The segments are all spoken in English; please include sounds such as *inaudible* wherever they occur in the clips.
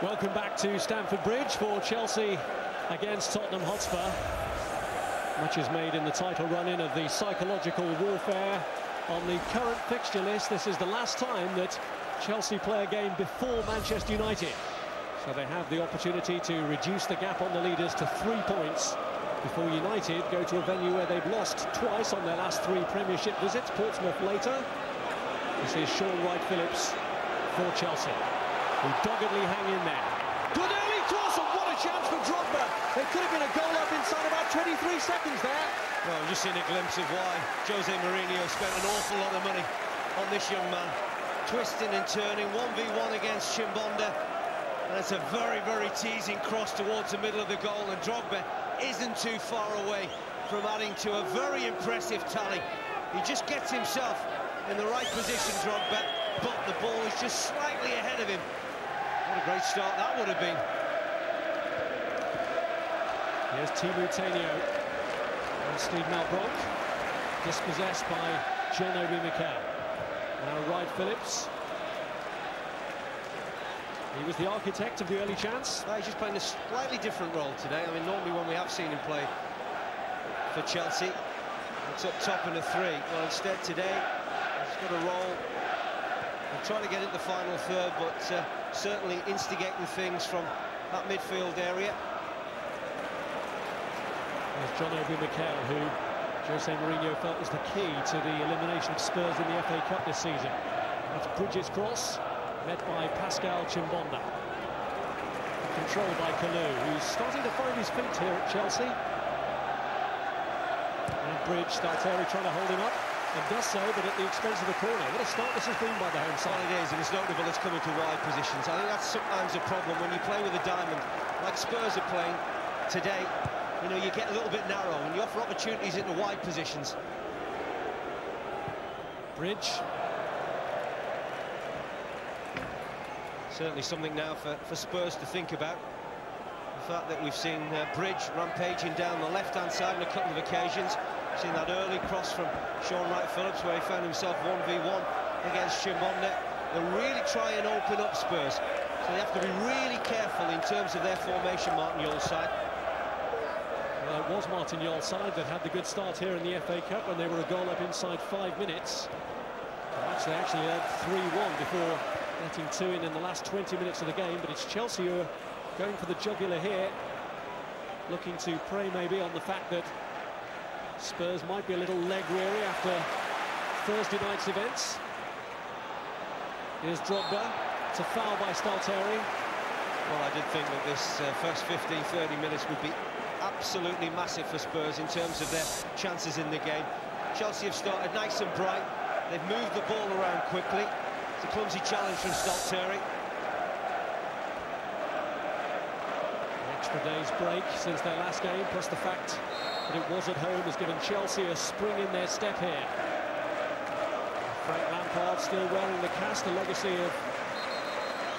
Welcome back to Stamford Bridge for Chelsea against Tottenham Hotspur. Much is made in the title run-in of the psychological warfare on the current fixture list. This is the last time that Chelsea play a game before Manchester United. So they have the opportunity to reduce the gap on the leaders to three points before United go to a venue where they've lost twice on their last three Premiership visits, Portsmouth later. This is Shaun Wright-Phillips for Chelsea who doggedly hang in there. Good early cross, and what a chance for Drogba. There could have been a goal up inside about 23 seconds there. Well, just seen a glimpse of why Jose Mourinho spent an awful lot of money on this young man. Twisting and turning, 1v1 against Chimbonda. And it's a very, very teasing cross towards the middle of the goal, and Drogba isn't too far away from adding to a very impressive tally. He just gets himself in the right position, Drogba, but the ball is just slightly ahead of him. What a great start that would have been. Here's Teemu Tainio and Steed Malbranque, dispossessed by John Obi Mikel. Now Wright-Phillips. He was the architect of the early chance. He's just playing a slightly different role today. I mean, normally when we have seen him play for Chelsea, it's up top in a three. Well, instead today, he's got a role I'm trying to get into the final third, but uh, certainly instigating things from that midfield area. There's John Obi Mikel, who Jose Mourinho felt was the key to the elimination of Spurs in the FA Cup this season. That's Bridges' cross, met by Pascal Chimbonda. Controlled by Kalou, who's starting to find his feet here at Chelsea. And Bridge, Stalteri trying to hold him up and does so, but at the expense of the corner. What a start this has been by the home side. Well, it is, and it's notable it's coming to wide positions. I think that's sometimes a problem when you play with a diamond, like Spurs are playing today. You know, you get a little bit narrow, and you offer opportunities in the wide positions. Bridge. Certainly something now for, for Spurs to think about. The fact that we've seen uh, Bridge rampaging down the left-hand side on a couple of occasions. Seen that early cross from Shaun Wright-Phillips where he found himself 1v1 against Chimbonda. they're really try and open up Spurs. So they have to be really careful in terms of their formation, Martin Jol's side. Well, it was Martin Jol's side that had the good start here in the FA Cup when they were a goal up inside five minutes. Perhaps they actually led 3-1 before letting two in in the last 20 minutes of the game, but it's Chelsea who are going for the jugular here, looking to prey maybe on the fact that Spurs might be a little leg weary after Thursday night's events. Here's Drogba. It's a foul by Stalteri. Well, I did think that this uh, first 15, 30 minutes would be absolutely massive for Spurs in terms of their chances in the game. Chelsea have started nice and bright. They've moved the ball around quickly. It's a clumsy challenge from Stalteri. extra day's break since their last game, plus the fact but it was at home, has given Chelsea a spring in their step here. Frank Lampard still wearing the cast, the legacy of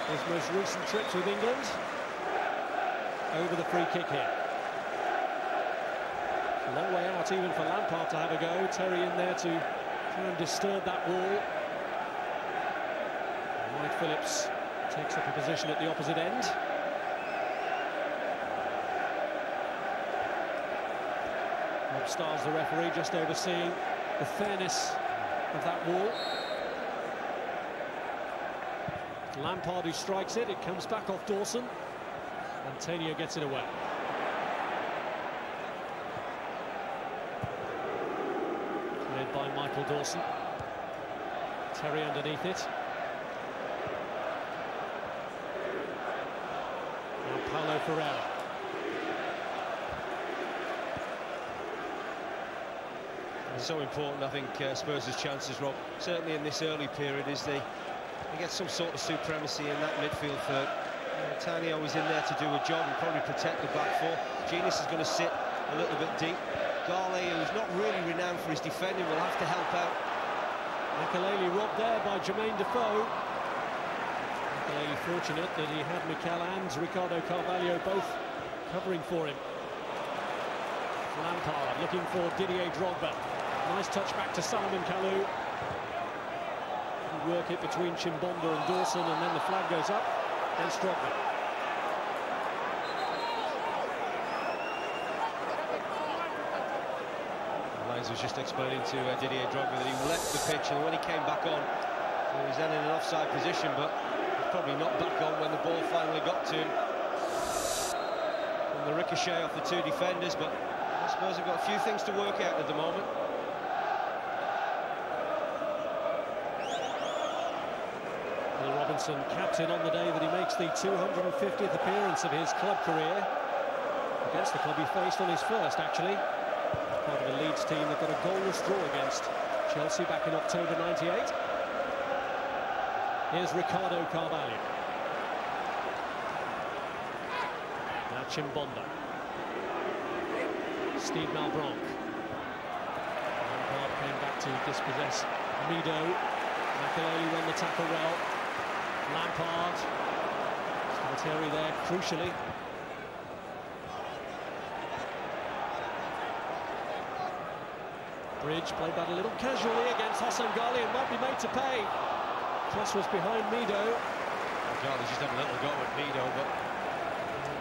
his most recent trips with England. Over the free kick here. A long way out even for Lampard to have a go. Terry in there to try and disturb that wall. Mike Phillips takes up a position at the opposite end. Stiles, the referee, just overseeing the fairness of that wall. Lampard who strikes it, it comes back off Dawson. Antonio gets it away. Led by Michael Dawson. Terry underneath it. Now Paulo Ferreira. So important, I think, uh, Spurs' chances, Rob, certainly in this early period, is they, they get some sort of supremacy in that midfield third. Uh, is in there to do a job and probably protect the back four. Jenas is going to sit a little bit deep. Ghaly, who's not really renowned for his defending, will have to help out. Makelele robbed there by Jermaine Defoe. Makelele fortunate that he had Mikel and Ricardo Carvalho both covering for him. Lampard looking for Didier Drogba. Nice touch back to Salomon Kalou. Work it between Chimbonda and Dawson, and then the flag goes up. And Strotman. Lines was just explaining to uh, Didier Drogba that he left the pitch, and when he came back on, he was then in an offside position, but probably not back on when the ball finally got to him. From the ricochet off the two defenders, but I suppose they've got a few things to work out at the moment. Robinson, captain on the day that he makes the 250th appearance of his club career. Against the club he faced on his first, actually. Part of the Leeds team that got a goalless draw against Chelsea back in October 98. Here's Ricardo Carvalho. Now Chimbonda. Steed Malbranque. Lampard came back to dispossess Mido. Makelele won the tackle well. Lampard. Stalteri there, crucially. Bridge played that a little casually against Hossam Ghaly and might be made to pay. Cross was behind Mido. Ghaly just had a little go at Mido, but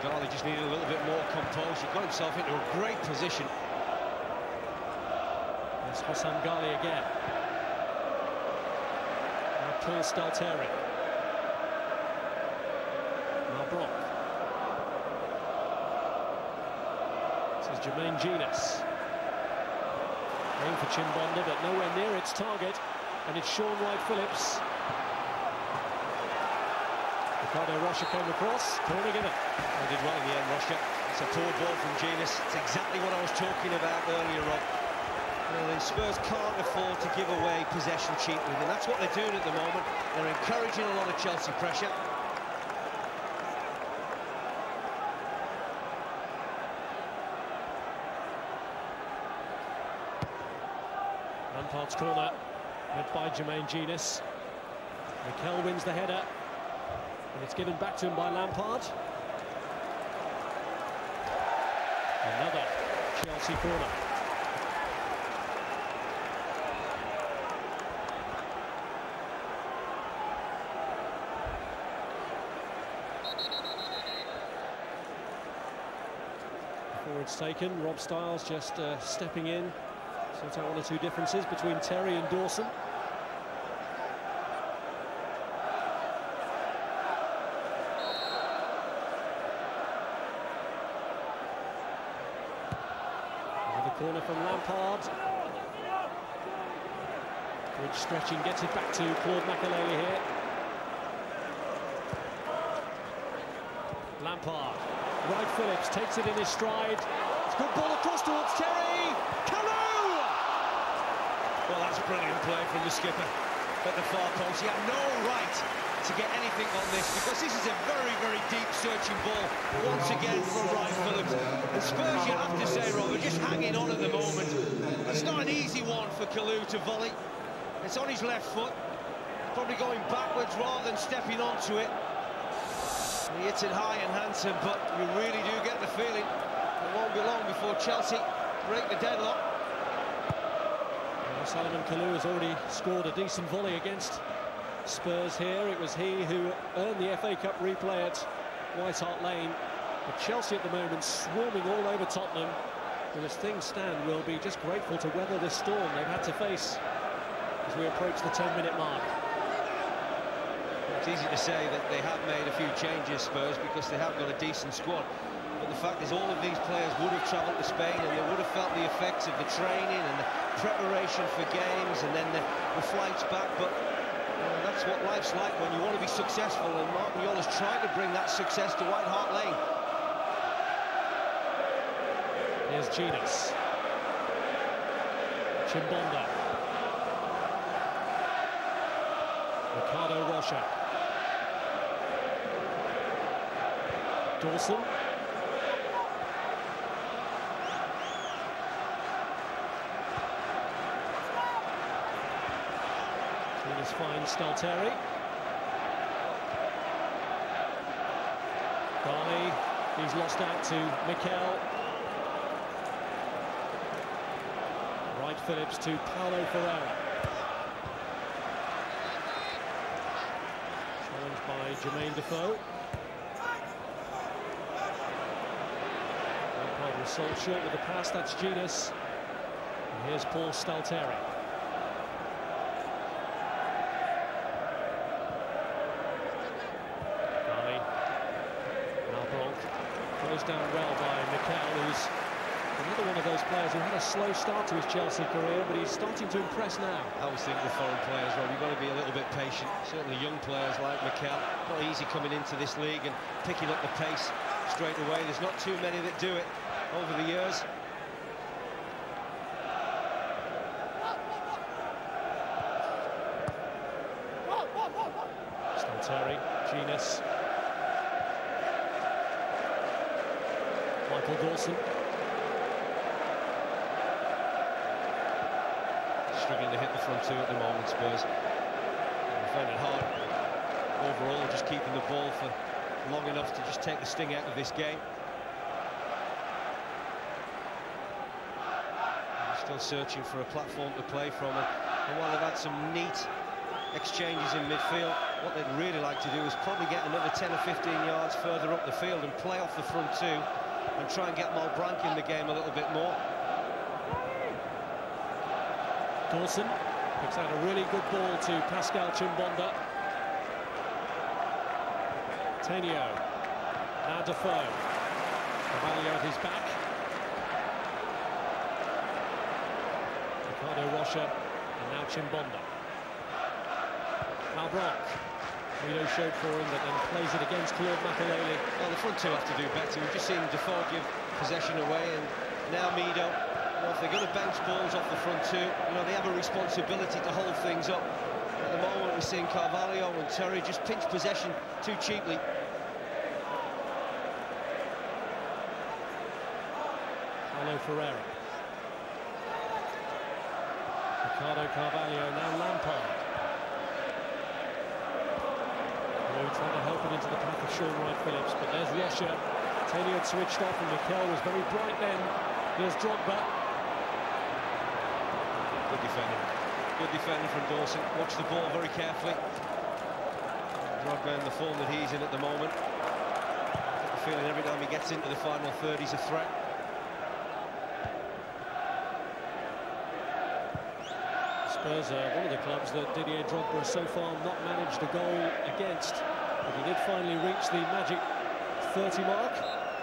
Ghaly just needed a little bit more composure. He got himself into a great position. There's Hossam Ghaly again. Now Paul Stalteri. Malbranque. This is Jermaine Jenas. Aim for Chimbonda, but nowhere near its target. And it's Shaun Wright-Phillips. Ricardo Rocha came across, corner given. They did well in the end, Rocha. It's a poor ball from Jenas. It's exactly what I was talking about earlier on. Well, the Spurs can't afford to give away possession cheaply, and that's what they're doing at the moment. They're encouraging a lot of Chelsea pressure. Corner, led by Jermaine Jenas. Mikel wins the header, and it's given back to him by Lampard. Another Chelsea corner. Forwards taken, Rob Styles just uh, stepping in, sort out one or two differences between Terry and Dawson. Another corner from Lampard. Bridge stretching, gets it back to Claude Makelele here. Lampard. Wright-Phillips takes it in his stride. It's good ball across towards Terry. That's brilliant play from the skipper at the far post. He had no right to get anything on this because this is a very, very deep searching ball once again from Wright Phillips. And Spurs, you have to say, Robert, just hanging on at the moment. It's not an easy one for Kalou to volley. It's on his left foot, probably going backwards rather than stepping onto it. He hits it high and handsome, but you really do get the feeling it won't be long before Chelsea break the deadlock. Salomon Kalou has already scored a decent volley against Spurs here. It was he who earned the FA Cup replay at White Hart Lane. But Chelsea at the moment swarming all over Tottenham. And as things stand, will be just grateful to weather this storm they've had to face as we approach the 10-minute mark. It's easy to say that they have made a few changes, Spurs, because they have got a decent squad. But the fact is all of these players would have travelled to Spain and they would have felt the effects of the training and the preparation for games and then the, the flights back. But you know, that's what life's like when you want to be successful. And Martin Jol's trying to bring that success to White Hart Lane. Here's Jenas. Chimbonda. Ricardo Rocha. Dawson. Jenas finds Stalteri. Ghaly, he's lost out to Mikel. Wright Phillips to Paulo Ferreira. Challenged by Jermaine Defoe. Short with the pass, that's Jenas. And here's Paul Stalteri. Ghaly. Malbranque. Down well by Mikel, who's another one of those players who had a slow start to his Chelsea career, but he's starting to impress now. I always think with foreign players, well, you've got to be a little bit patient. Certainly young players like Mikel, not easy coming into this league and picking up the pace straight away. There's not too many that do it over the years. Stalteri, Jenas. Dawson. Struggling to hit the front two at the moment, Spurs. They it hard overall, just keeping the ball for long enough to just take the sting out of this game. Still searching for a platform to play from, and while they've had some neat exchanges in midfield, what they'd really like to do is probably get another 10 or 15 yards further up the field and play off the front two and try and get Malbranque in the game a little bit more. Dawson picks out a really good ball to Pascal Chimbonda. Tainio. Now Defoe. Carvalho at his back. Ricardo Rocha. And now Chimbonda. Malbranque. Guido showed for him, but then plays it against Claude Makelele. Well, the front two have to do better. We've just seen Defoe give possession away, and now Mido. Know, if they're going to bounce balls off the front two, you know, they have a responsibility to hold things up. At the moment, we're seeing Carvalho and Terry just pinch possession too cheaply. Paulo Ferreira. Ricardo Carvalho, now Lampard. Trying to help it into the path of Shaun Wright-Phillips, but there's Rocha. Tainio had switched off, and Mikel was very bright then. Here's Drogba. Good defending. Good defending from Dawson. Watch the ball very carefully. Drogba in the form that he's in at the moment. I get the feeling every time he gets into the final third, he's a threat. Spurs are one of the clubs that Didier Drogba has so far not managed a goal against. He did finally reach the magic 30 mark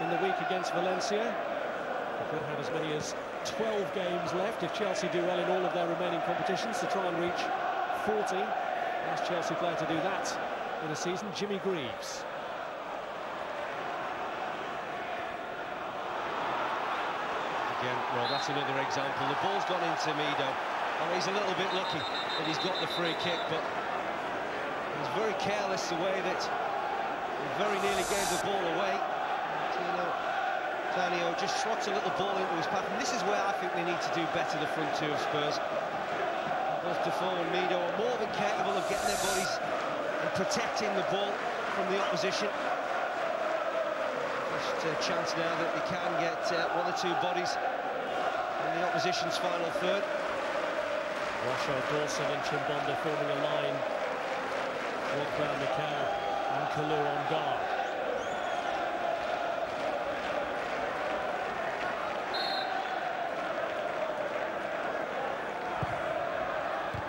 in the week against Valencia. They could have as many as 12 games left if Chelsea do well in all of their remaining competitions to try and reach 40. Last Chelsea player to do that in a season, Jimmy Greaves. Again, well, that's another example. The ball's gone into Mido. Oh, he's a little bit lucky that he's got the free kick, but very careless the way that he very nearly gave the ball away. Teemu Tainio just slots a little ball into his path, and this is where I think they need to do better, the front two of Spurs. Both Defoe and Mido are more than capable of getting their bodies and protecting the ball from the opposition. Just a chance now that they can get uh, one or two bodies in the opposition's final third. Rocha, Dawson and Chimbonda forming a line. And Kalou on guard.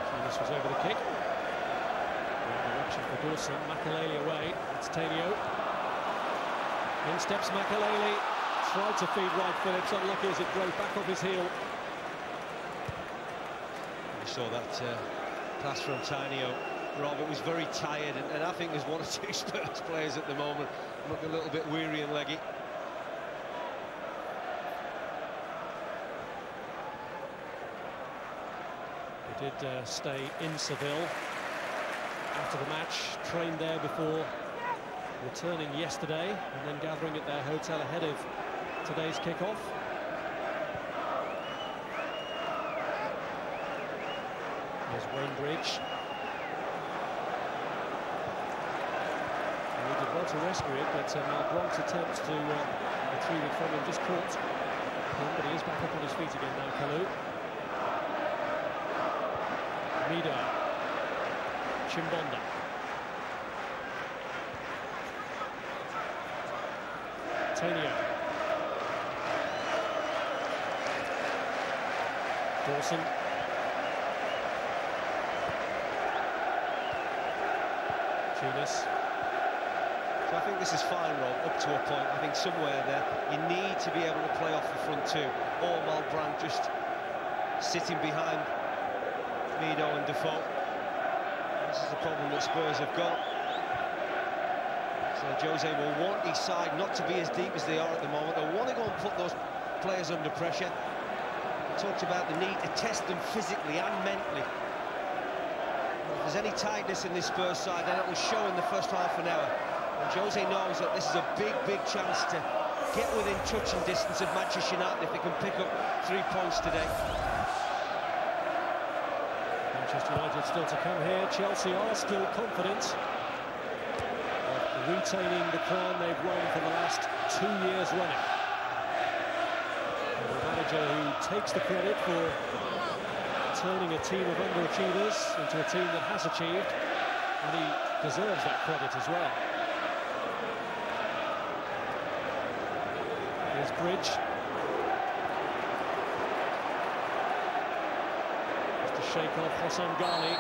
Jenas was over the kick. Direction for Dawson, Makelele away. It's Tainio. In steps Makelele. Tried to feed Wright-Phillips, unlucky as it broke back off his heel. We saw that uh, pass from Tainio. Robert was very tired, and, and, I think there's one or two *laughs* Spurs players at the moment look a little bit weary and leggy. He did uh, stay in Seville after the match, trained there before returning yesterday, and then gathering at their hotel ahead of today's kickoff. Here's Wayne Bridge. And he did well to rescue it, but uh, Malbranque's attempts to uh, retrieve it from him just caught him, but he is back up on his feet again now, Kalou. Mido. Chimbonda. Tainio. Dawson. Jenas. So I think this is fine, Rob, up to a point. I think somewhere there, you need to be able to play off the front two. Or Malbranque just sitting behind Mido and Defoe. This is the problem that Spurs have got. So Jose will want his side not to be as deep as they are at the moment. They'll want to go and put those players under pressure. He talked about the need to test them physically and mentally. If there's any tightness in this Spurs side, then it will show in the first half an hour. And Jose knows that this is a big, big chance to get within touching distance of Manchester United if they can pick up three points today. Manchester United still to come here. Chelsea are still confident retaining the crown they've won for the last two years running. And a manager who takes the credit for turning a team of underachievers into a team that has achieved, and he deserves that credit as well. Bridge. Just to shake off Hossam Ghaly.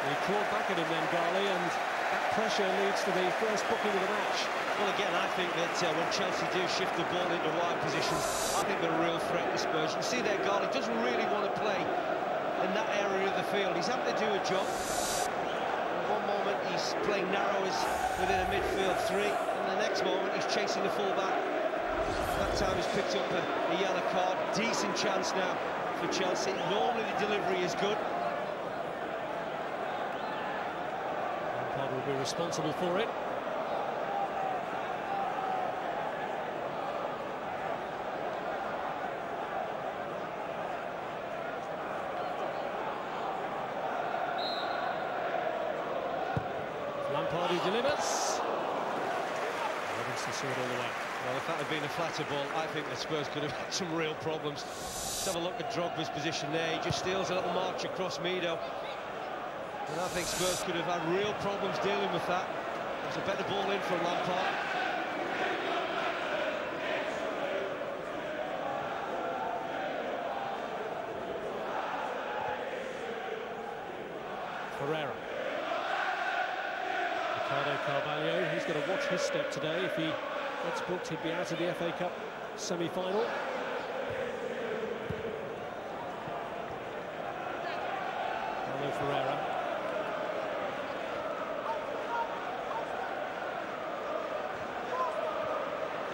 He clawed back at him then, Ghaly, and that pressure leads to the first booking of the match. Well, again, I think that uh, when Chelsea do shift the ball into wide positions, I think they're a real threat to Spurs. You see there, Ghaly doesn't really want to play in that area of the field. He's having to do a job. One moment, he's playing narrow as within a midfield three, next moment, he's chasing the full-back. That time he's picked up a, a yellow card. Decent chance now for Chelsea. Normally the delivery is good. Lampard will be responsible for it. Lampard delivers. Livingston saw it all the way. Well, if that had been a flatter ball, I think the Spurs could have *laughs* had some real problems. Let's have a look at Drogba's position there. He just steals a little march across Mido. And I think Spurs could have had real problems dealing with that. There's a better ball in from Lampard. Ferreira. Ricardo Carvalho, got to watch his step today. If he gets booked, he'd be out of the FA Cup semi-final. Paulo Ferreira.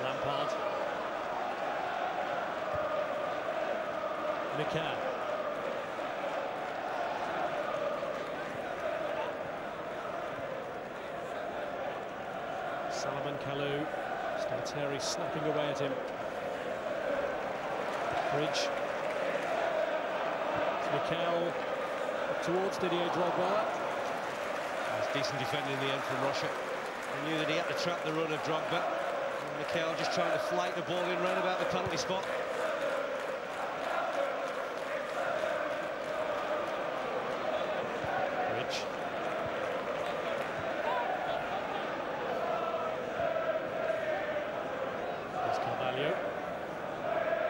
Lampard. Mikel. Salomon Kalou. Stalteri snapping away at him. Bridge. Mikel towards Didier Drogba. That's decent defending in the end from Rocha. He knew that he had to trap the run of Drogba. Mikel just trying to flight the ball in round about the penalty spot. Rich. There's Carvalho.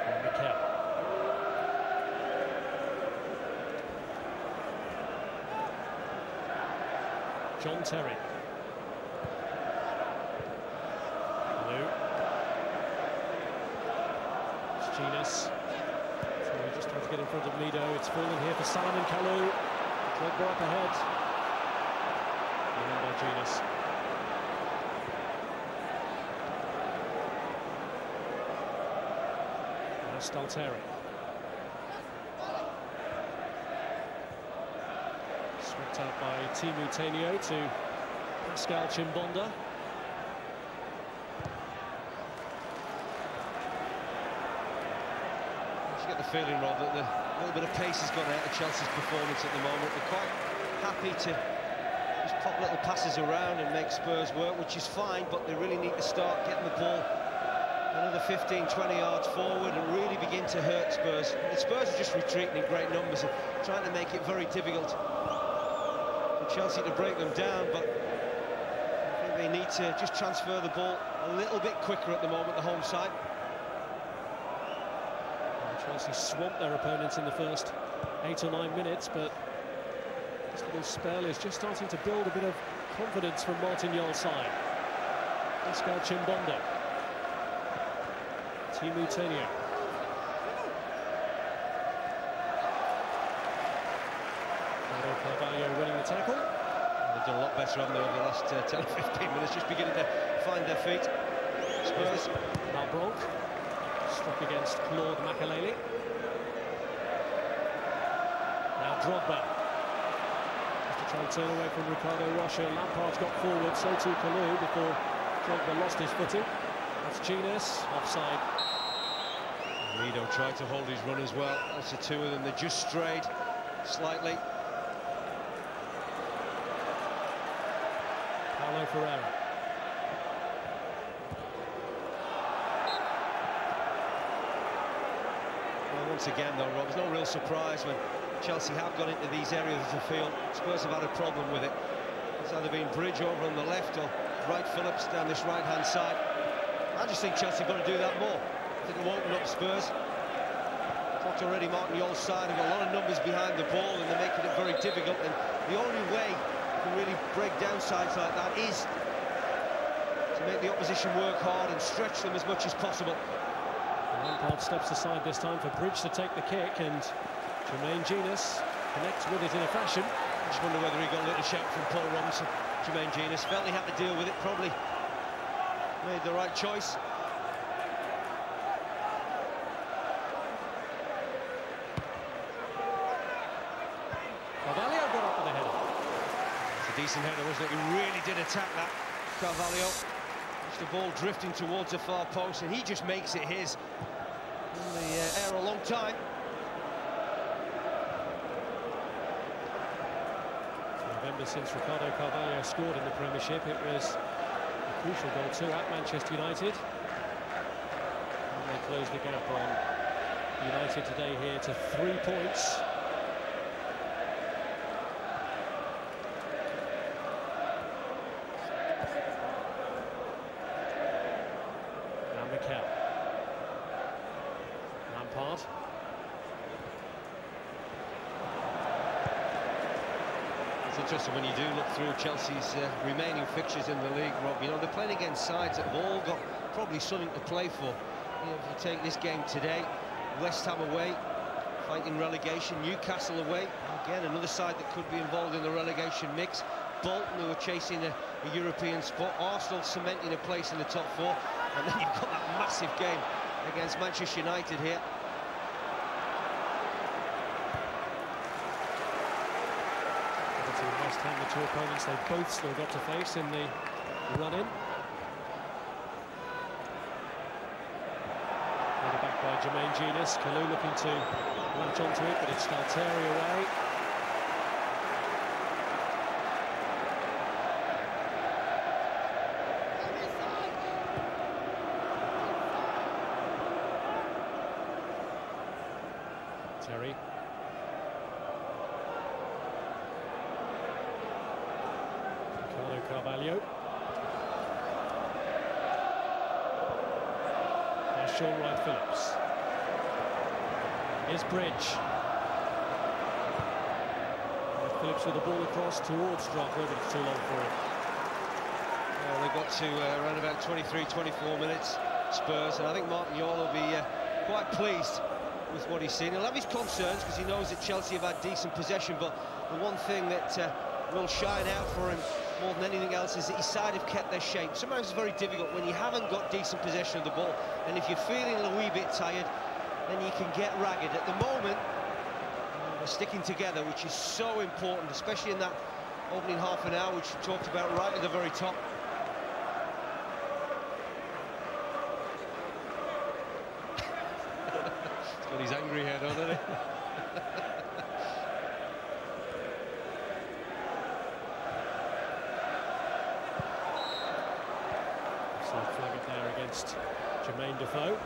And Mikel. John Terry. Lou. It's Jenas. So he just trying to get in front of Mido. It's falling here for Salomon Kalou. Drogba up ahead. And by Jenas. Stalteri. Swept out by Teemu Tainio to Pascal Chimbonda. You get the feeling, Rob, that the little bit of pace has gone out of Chelsea's performance at the moment. They're quite happy to just pop little passes around and make Spurs work, which is fine, but they really need to start getting the ball another 15, 20 yards forward and really begin to hurt Spurs. The Spurs are just retreating in great numbers and trying to make it very difficult for Chelsea to break them down, but I think they need to just transfer the ball a little bit quicker at the moment, the home side. Chelsea swamped their opponents in the first eight or nine minutes, but this little spell is just starting to build a bit of confidence from Martin Jol's side. Pascal Chimbonda. Teemu Tainio. Carvalho winning the tackle. They've done a lot better, haven't they, over the last uh, 10 or 15 minutes, just beginning to find their feet. Spurs. Malbranque struck against Claude Makélélé. Now Drogba. Just to try and turn away from Ricardo Rocha. Lampard's got forward, so too Kalou before Drogba lost his footing. That's Jenas, offside. Mido tried to hold his run as well. That's the two of them. They just strayed slightly. Paulo Ferreira. Well, once again, though, Rob, there's no real surprise when Chelsea have got into these areas of the field. Spurs have had a problem with it. It's either been Bridge over on the left or Wright Phillips down this right-hand side. I just think Chelsea have got to do that more. I think it will open up Spurs. Talked already, Martin Jol's side have got a lot of numbers behind the ball and they're making it very difficult. And the only way you can really break down sides like that is to make the opposition work hard and stretch them as much as possible. Lampard steps aside this time for Bridge to take the kick and Jermaine Jenas connects with it in a fashion. I just wonder whether he got a little shout from Paul Robinson. Jermaine Jenas felt he had to deal with it, probably made the right choice. Carvalho got up with a header. It's a decent header, wasn't it? He really did attack that, Carvalho. Just the ball drifting towards the far post, and he just makes it his. In the uh, air a long time. November since Ricardo Carvalho scored in the Premiership, it was a crucial goal too at Manchester United. And they closed the gap on United today here to three points. Now Mikel. Lampard. It's interesting when you do look through Chelsea's uh, remaining fixtures in the league, Rob. You know, they're playing against sides that have all got probably something to play for. You know, if you take this game today, West Ham away, fighting relegation, Newcastle away, again, another side that could be involved in the relegation mix. Bolton, who are chasing a, a European spot. Arsenal cementing a place in the top four. And then you've got that massive game against Manchester United here. Ham, the two opponents they both still got to face in the run-in. Back by Jermaine Jenas. Kalou looking to latch onto it, but it's Stalteri away. Terry. Ricardo Carvalho. Now Shaun Wright Phillips. Here's Bridge. Phillips with the ball across towards Drogba, but it's too long for him. Well, they got to uh, around about 23, 24 minutes, Spurs, and I think Martin Jol will be uh, quite pleased with what he's seen. He'll have his concerns because he knows that Chelsea have had decent possession, but the one thing that uh, will shine out for him more than anything else is that his side have kept their shape. Sometimes it's very difficult when you haven't got decent possession of the ball, and if you're feeling a wee bit tired, then you can get ragged. At the moment, they're sticking together, which is so important, especially in that opening half an hour, which we talked about right at the very top. *laughs* He's got his angry head on, hasn't he? *laughs* So flag it there against Jermaine Defoe.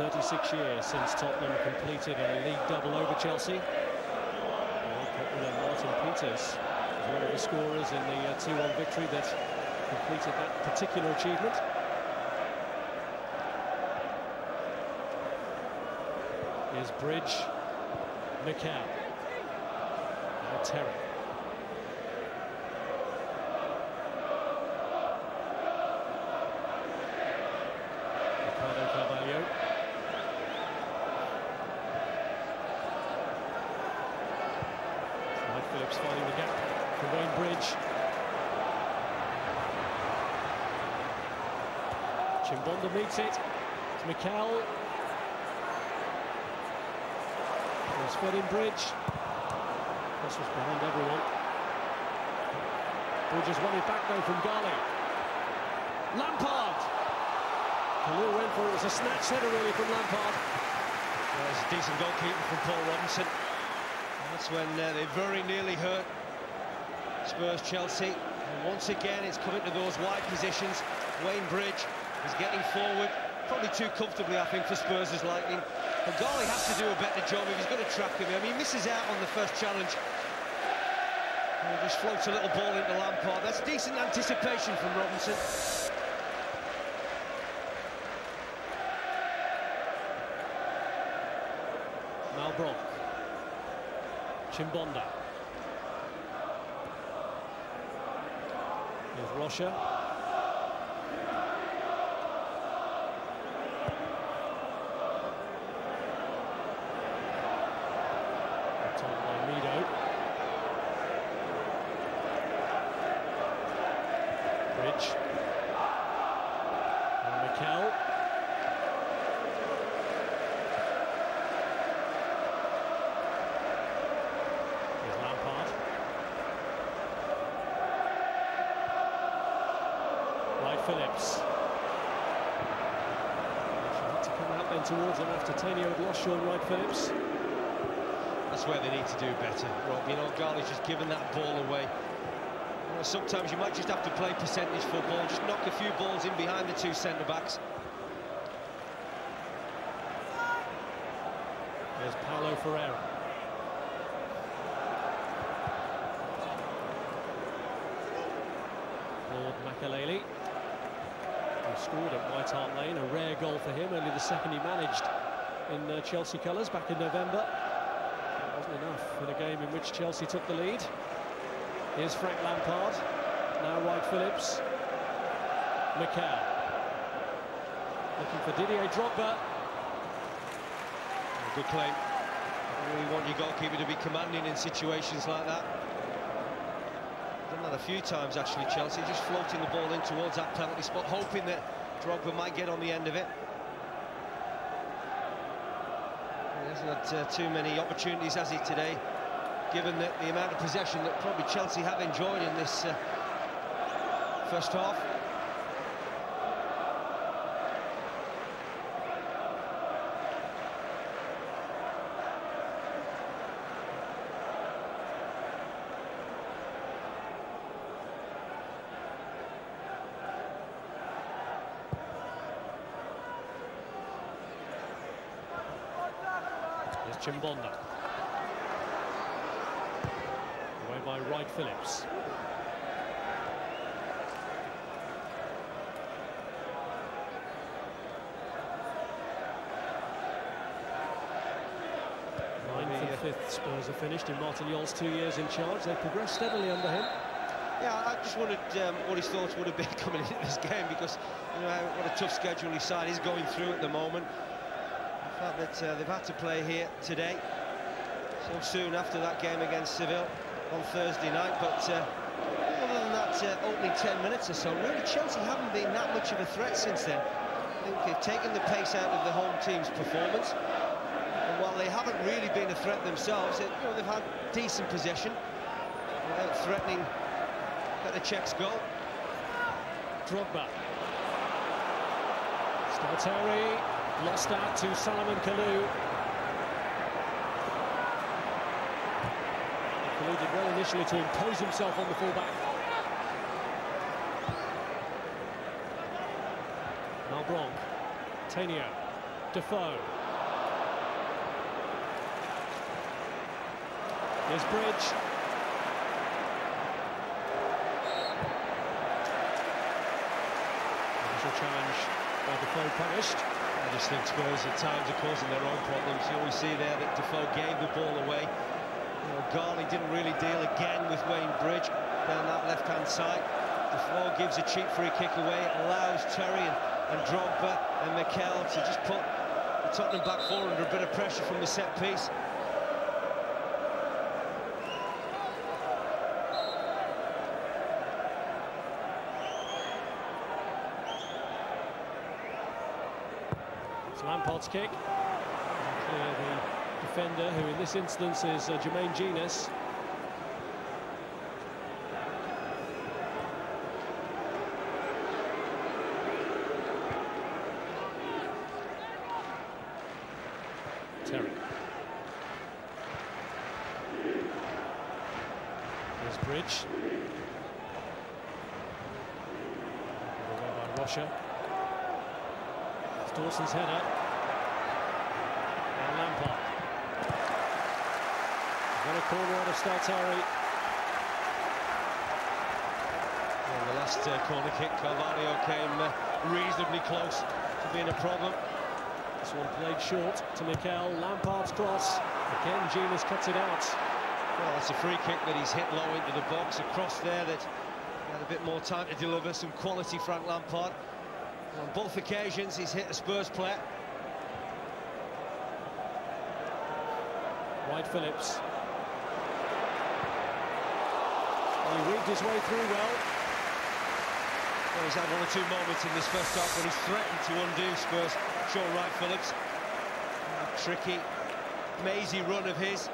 36 years since Tottenham completed a league double over Chelsea. Martin Peters was one of the scorers in the uh, 2-1 victory that completed that particular achievement. Here's Bridge, now Terry. Ricardo Carvalho. Wright Phillips finding the gap for Wayne Bridge. Meets it. It's Mikel. There's in Bridge. This was behind everyone. Bridge has won it back though from Ghaly. Lampard! Kalou went for it. It was a snatch header really from Lampard. There's a decent goalkeeper from Paul Robinson. That's when uh, they very nearly hurt Spurs Chelsea. And once again, it's coming to those wide positions. Wayne Bridge is getting forward, probably too comfortably, I think, for Spurs' Lightning. And Ghaly has to do a better job if he's going to track him. I mean, he misses out on the first challenge. And he just floats a little ball into Lampard. That's decent anticipation from Robinson. Malbranque. Chimbonda. Here's Rocha. Told by Mido. Bridge. And Mikel. Here's Lampard. Wright Phillips. She had to come out then towards him after Tainio had Phillips. That's where they need to do better, Rob. You know, Ghaly's just given that ball away. You know, sometimes you might just have to play percentage football, just knock a few balls in behind the two centre-backs. There's Paulo Ferreira. Claude Makelele, who scored at White Hart Lane, a rare goal for him, only the second he managed in uh, Chelsea colours back in November. It wasn't enough in a game in which Chelsea took the lead. Here's Frank Lampard, now Wright Phillips, Mikel. Looking for Didier Drogba, Good claim. You want your goalkeeper to be commanding in situations like that. Done that a few times, actually, Chelsea, just floating the ball in towards that penalty spot, hoping that Drogba might get on the end of it. Hasn't had uh, too many opportunities, has he, today, given that the amount of possession that probably Chelsea have enjoyed in this uh, first half. Chimbonda. Away by Wright Phillips. Ninth and fifth Spurs are finished in Martin Jol's two years in charge. They've progressed steadily under him. Yeah, I just wondered um, what his thoughts would have been *laughs* coming into this game because, you know, what a tough schedule his side is going through at the moment. The fact that uh, they've had to play here today, so soon after that game against Seville on Thursday night, but uh, other than that uh, opening 10 minutes or so, really Chelsea haven't been that much of a threat since then. I think they've taken the pace out of the home team's performance, and while they haven't really been a threat themselves, it, you know, they've had decent possession without threatening Petr Cech's goal. Drogba. Stalteri lost out to Salomon Kalou. Kalou did well initially to impose himself on the fullback. Malbranque, Tainio, Defoe. Here's Bridge. challenge by Defoe punished. I just think Spurs at times are causing their own problems. You always see there that Defoe gave the ball away. You know, Ghaly didn't really deal again with Wayne Bridge down that left-hand side. Defoe gives a cheap free kick away, allows Terry and, and Drogba and Mikel to just put the Tottenham back four under a bit of pressure from the set piece. Lampard's kick. clear the defender, who in this instance is uh, Jermaine Jenas. Terry. There's Bridge. By Washer. It's Dawson's header. And Lampard. Got a corner out of Stalteri. Well, the last uh, corner kick, Carvalho came uh, reasonably close to being a problem. This one played short to Mikel. Lampard's cross. Again, Jenas cuts it out. Well, it's a free kick that he's hit low into the box across there that had a bit more time to deliver some quality Frank Lampard. On both occasions, he's hit a Spurs player. Wright Phillips. He weaved his way through well. Well, he's had one or two moments in this first half when he's threatened to undo Spurs. Shaun Wright Phillips. A tricky, mazy run of his.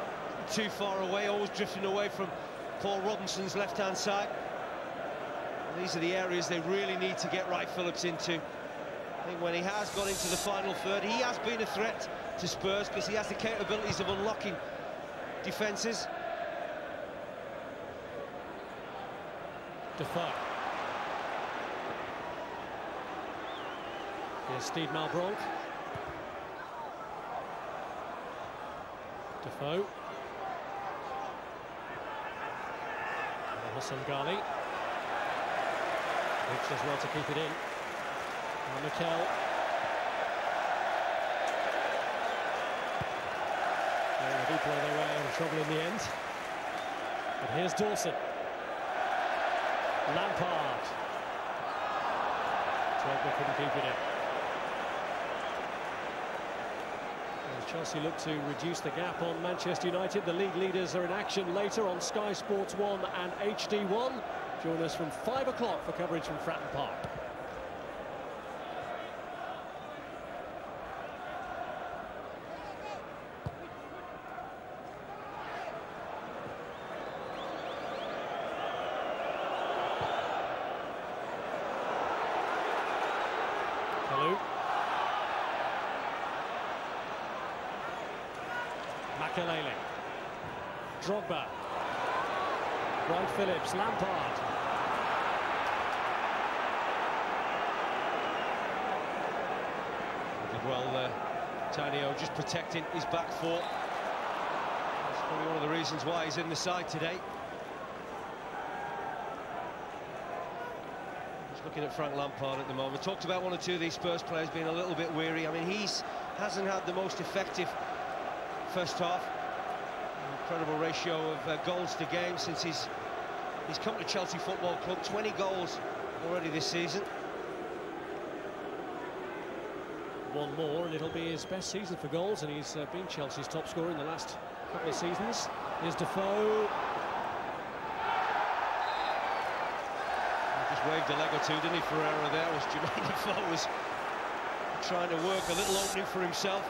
Too far away, always drifting away from Paul Robinson's left-hand side. These are the areas they really need to get Wright Phillips into. I think when he has got into the final third, he has been a threat to Spurs because he has the capabilities of unlocking defences. Defoe. Here's Steed Malbranque. Defoe. Hossam Ghaly. Hooks as well to keep it in. And Mikel. They do play their way out trouble in the end. But here's Dawson. Lampard. Drogba couldn't keep it in. As Chelsea look to reduce the gap on Manchester United, the league leaders are in action later on Sky Sports 1 and HD1. Join us from 5 o'clock for coverage from Fratton Park. Kalou. Makelele. Drogba. Wright Phillips, Lampard. Did well there. Tainio just protecting his back foot. That's probably one of the reasons why he's in the side today. Just looking at Frank Lampard at the moment. Talked about one or two of these Spurs players being a little bit weary. I mean, he's hasn't had the most effective first half. Incredible ratio of uh, goals to game since he's he's come to Chelsea Football Club. 20 goals already this season. One more and it'll be his best season for goals and he's uh, been Chelsea's top scorer in the last couple of seasons. Here's Defoe. He just waved a leg or two, didn't he, Ferreira there, was Jermaine *laughs* Defoe was trying to work a little opening for himself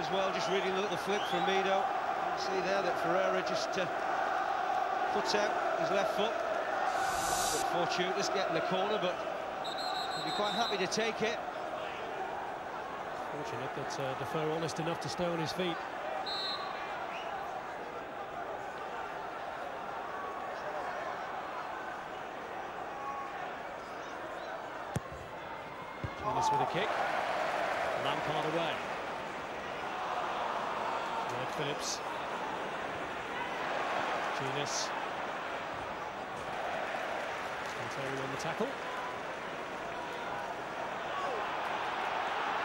as well, just reading a little flick from Mido. You see there that Ferreira just uh, puts out his left foot. A bit fortuitous getting the corner, but he'll be quite happy to take it. Fortunate that uh, Defoe honest enough to stay on his feet. Jenas with a kick. Lampard away. Wright Phillips. Jenas. Terry on the tackle.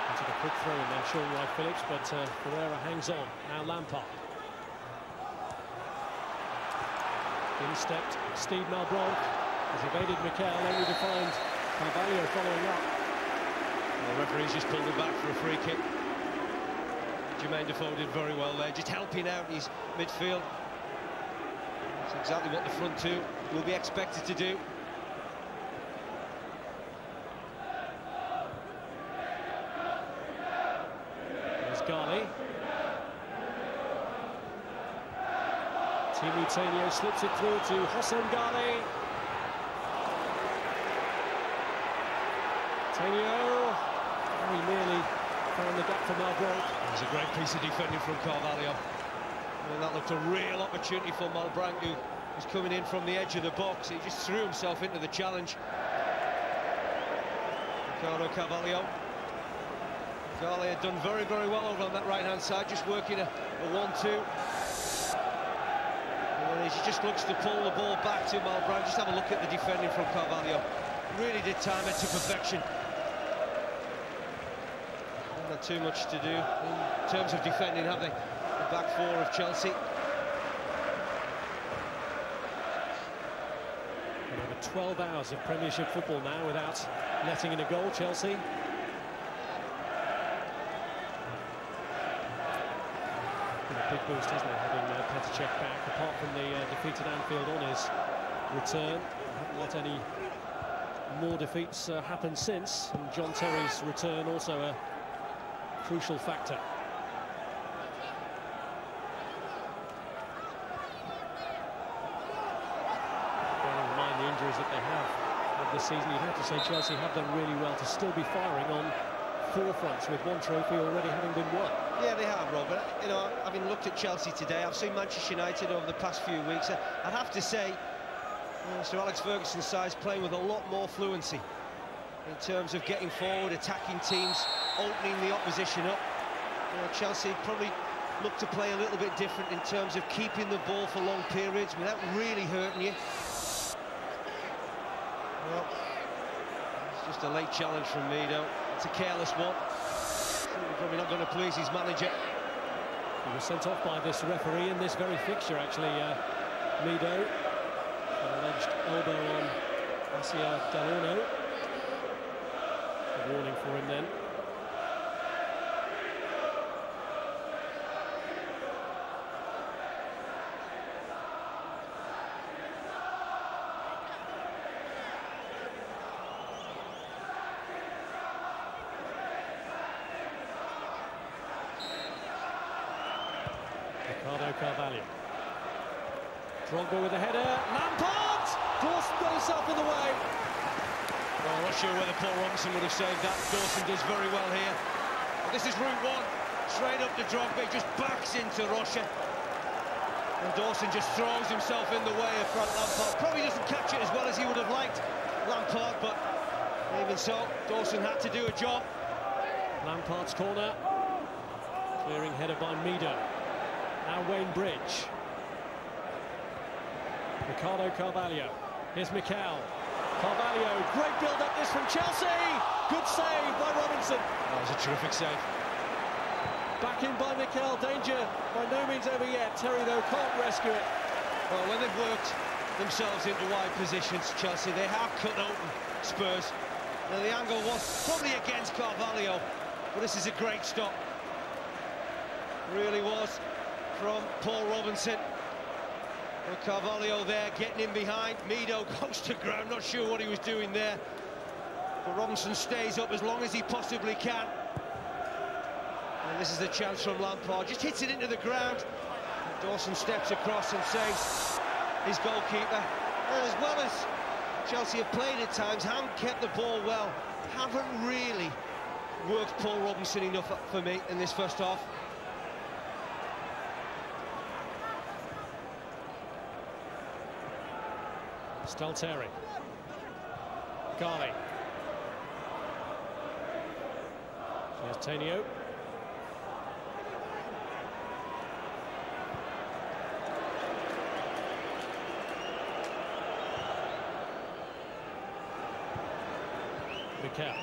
Wanted a quick throw in there, Shaun Wright-Phillips, but uh, hangs on. Now Lampard. In stepped Steed Malbranque. Has evaded Mikel, only to find Carvalho following up. The referee's just pulled him back for a free kick. Jermaine Defoe did very well there, just helping out his midfield. That's exactly what the front two will be expected to do. There's Ghaly. Teemu Tainio slips it through to Hossam Ghaly. Tainio very nearly found the gap for Malbranque. It was a great piece of defending from Carvalho. Mean, that looked a real opportunity for Malbranque, who was coming in from the edge of the box. He just threw himself into the challenge. Ricardo Carvalho. Ghaly had done very, very well over on that right-hand side, just working a, a one-two. He just looks to pull the ball back to Malbranque. Just have a look at the defending from Carvalho. Really did time it to perfection. Not too much to do in terms of defending, have they? The back four of Chelsea. Over 12 hours of Premiership football now without letting in a goal, Chelsea. Been a big boost, hasn't it, having uh, Petr Cech back, apart from the uh, defeat at Anfield on his return. Haven't let any more defeats uh, happen since, and John Terry's return also a crucial factor. Bearing in mind the injuries that they have this season, you'd have to say Chelsea have done really well to still be firing on four fronts with one trophy already having been won. Yeah, they have, Robert. You know, having looked at Chelsea today, I've seen Manchester United over the past few weeks. I'd have to say, know, Sir Alex Ferguson's side's playing with a lot more fluency in terms of getting forward, attacking teams, opening the opposition up. You know, Chelsea probably look to play a little bit different in terms of keeping the ball for long periods without really hurting you. Well, it's just a late challenge from Mido. It's a careless one. Probably not going to please his manager. He was sent off by this referee in this very fixture, actually, uh, Mido. An alleged elbow on Asia Galorno. A warning for him then. Ricardo Carvalho. Drogba with a header. Lampard! Dawson got himself in the way. Well, I'm not sure whether Paul Robinson would have saved that. Dawson does very well here. This is route one. Straight up to Drogba. He just backs into Rocha. And Dawson just throws himself in the way of Frank Lampard. Probably doesn't catch it as well as he would have liked, Lampard, but even so, Dawson had to do a job. Lampard's corner. Clearing header by Mido. Now Wayne Bridge. Ricardo Carvalho. Here's Mikel. Carvalho, great build-up this from Chelsea. Good save by Robinson. That was a terrific save. Back in by Mikel. Danger by no means over yet. Terry, though, can't rescue it. Well, when they've worked themselves into wide positions, Chelsea, they have cut open Spurs. Now, the angle was probably against Carvalho, but this is a great stop. Really was from Paul Robinson. And Carvalho there getting in behind. Mido *laughs* goes to ground, not sure what he was doing there. But Robinson stays up as long as he possibly can. And this is the chance from Lampard. Just hits it into the ground. Dawson steps across and saves his goalkeeper. And as well as Chelsea have played at times, haven't kept the ball well, haven't really worked Paul Robinson enough for me in this first half. Stalteri. Ghaly. Here's Tainio. Mikel.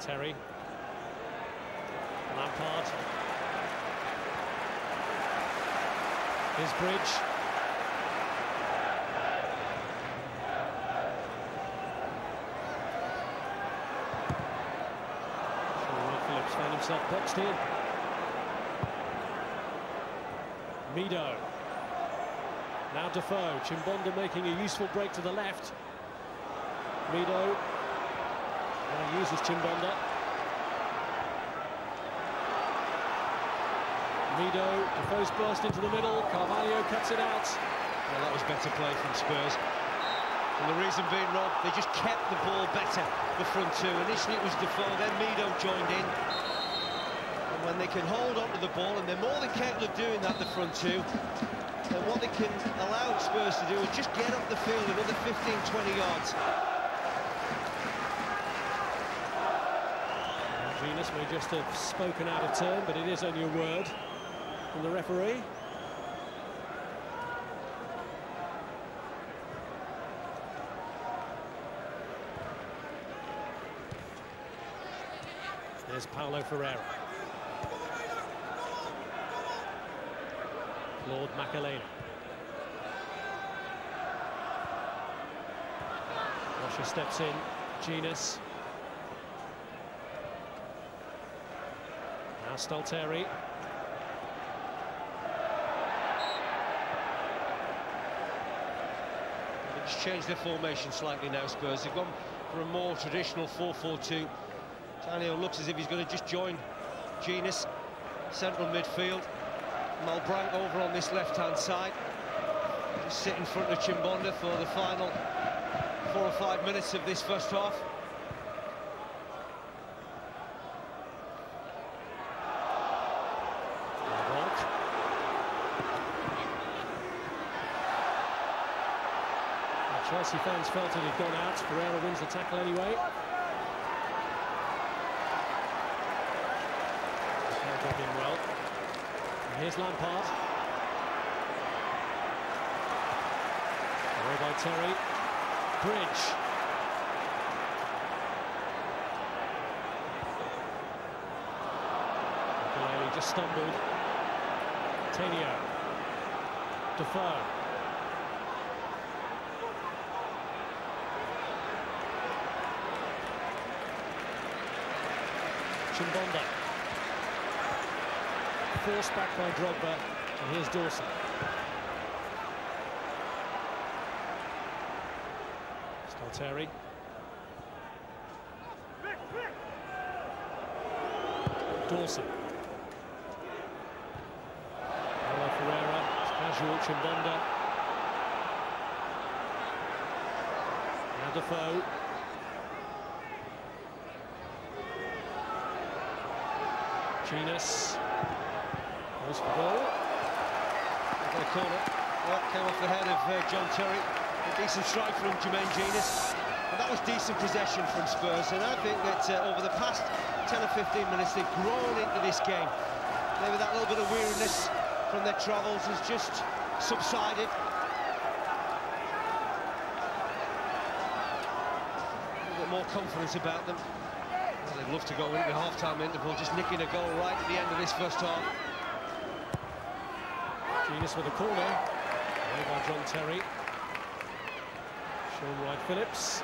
Terry. Lampard. His bridge. Phillips found himself boxed in. Mido. Now Defoe. Chimbonda making a useful break to the left. Mido. Now uses Chimbonda. Mido, Defoe's burst into the middle, Carvalho cuts it out. Well, that was better play from Spurs. And the reason being, Rob, they just kept the ball better, the front two. Initially it was Defoe, then Mido joined in. When they can hold on to the ball, and they're more than capable of doing that, the front two, then what they can allow Spurs to do is just get up the field another 15, 20 yards. Venus may just have spoken out of turn, but it is only a word from the referee. There's Paulo Ferreira. Claude Makelele. Washer steps in. Jenas. Now Stalteri. Just changed their formation slightly now, Spurs. They've gone for a more traditional 4-4-2. Tainio looks as if he's going to just join Jenas, central midfield. Malbranque over on this left-hand side. Just sit in front of Chimbonda for the final four or five minutes of this first half. Chelsea fans felt it had gone out. Ferreira wins the tackle anyway. Got in well. And here's Lampard. Away by Terry. Bridge. Makelele just stumbled. Tainio. Defoe. Chimbonda. Forced back by Drogba, and here's Dawson. Stalteri. Dawson. Paulo Ferreira, casual Chimbonda. Now Defoe. Jenas goes for goal. Got a corner. Well, came off the head of uh, John Terry. A decent strike from Jermaine Jenas. And that was decent possession from Spurs. And I think that uh, over the past 10 or 15 minutes, they've grown into this game. Maybe that little bit of weariness from their travels has just subsided. A little bit more confidence about them. Well, they'd love to go into the half-time interval, just nicking a goal right at the end of this first half. Jenas with a corner. Away by John Terry. Shaun Wright-Phillips.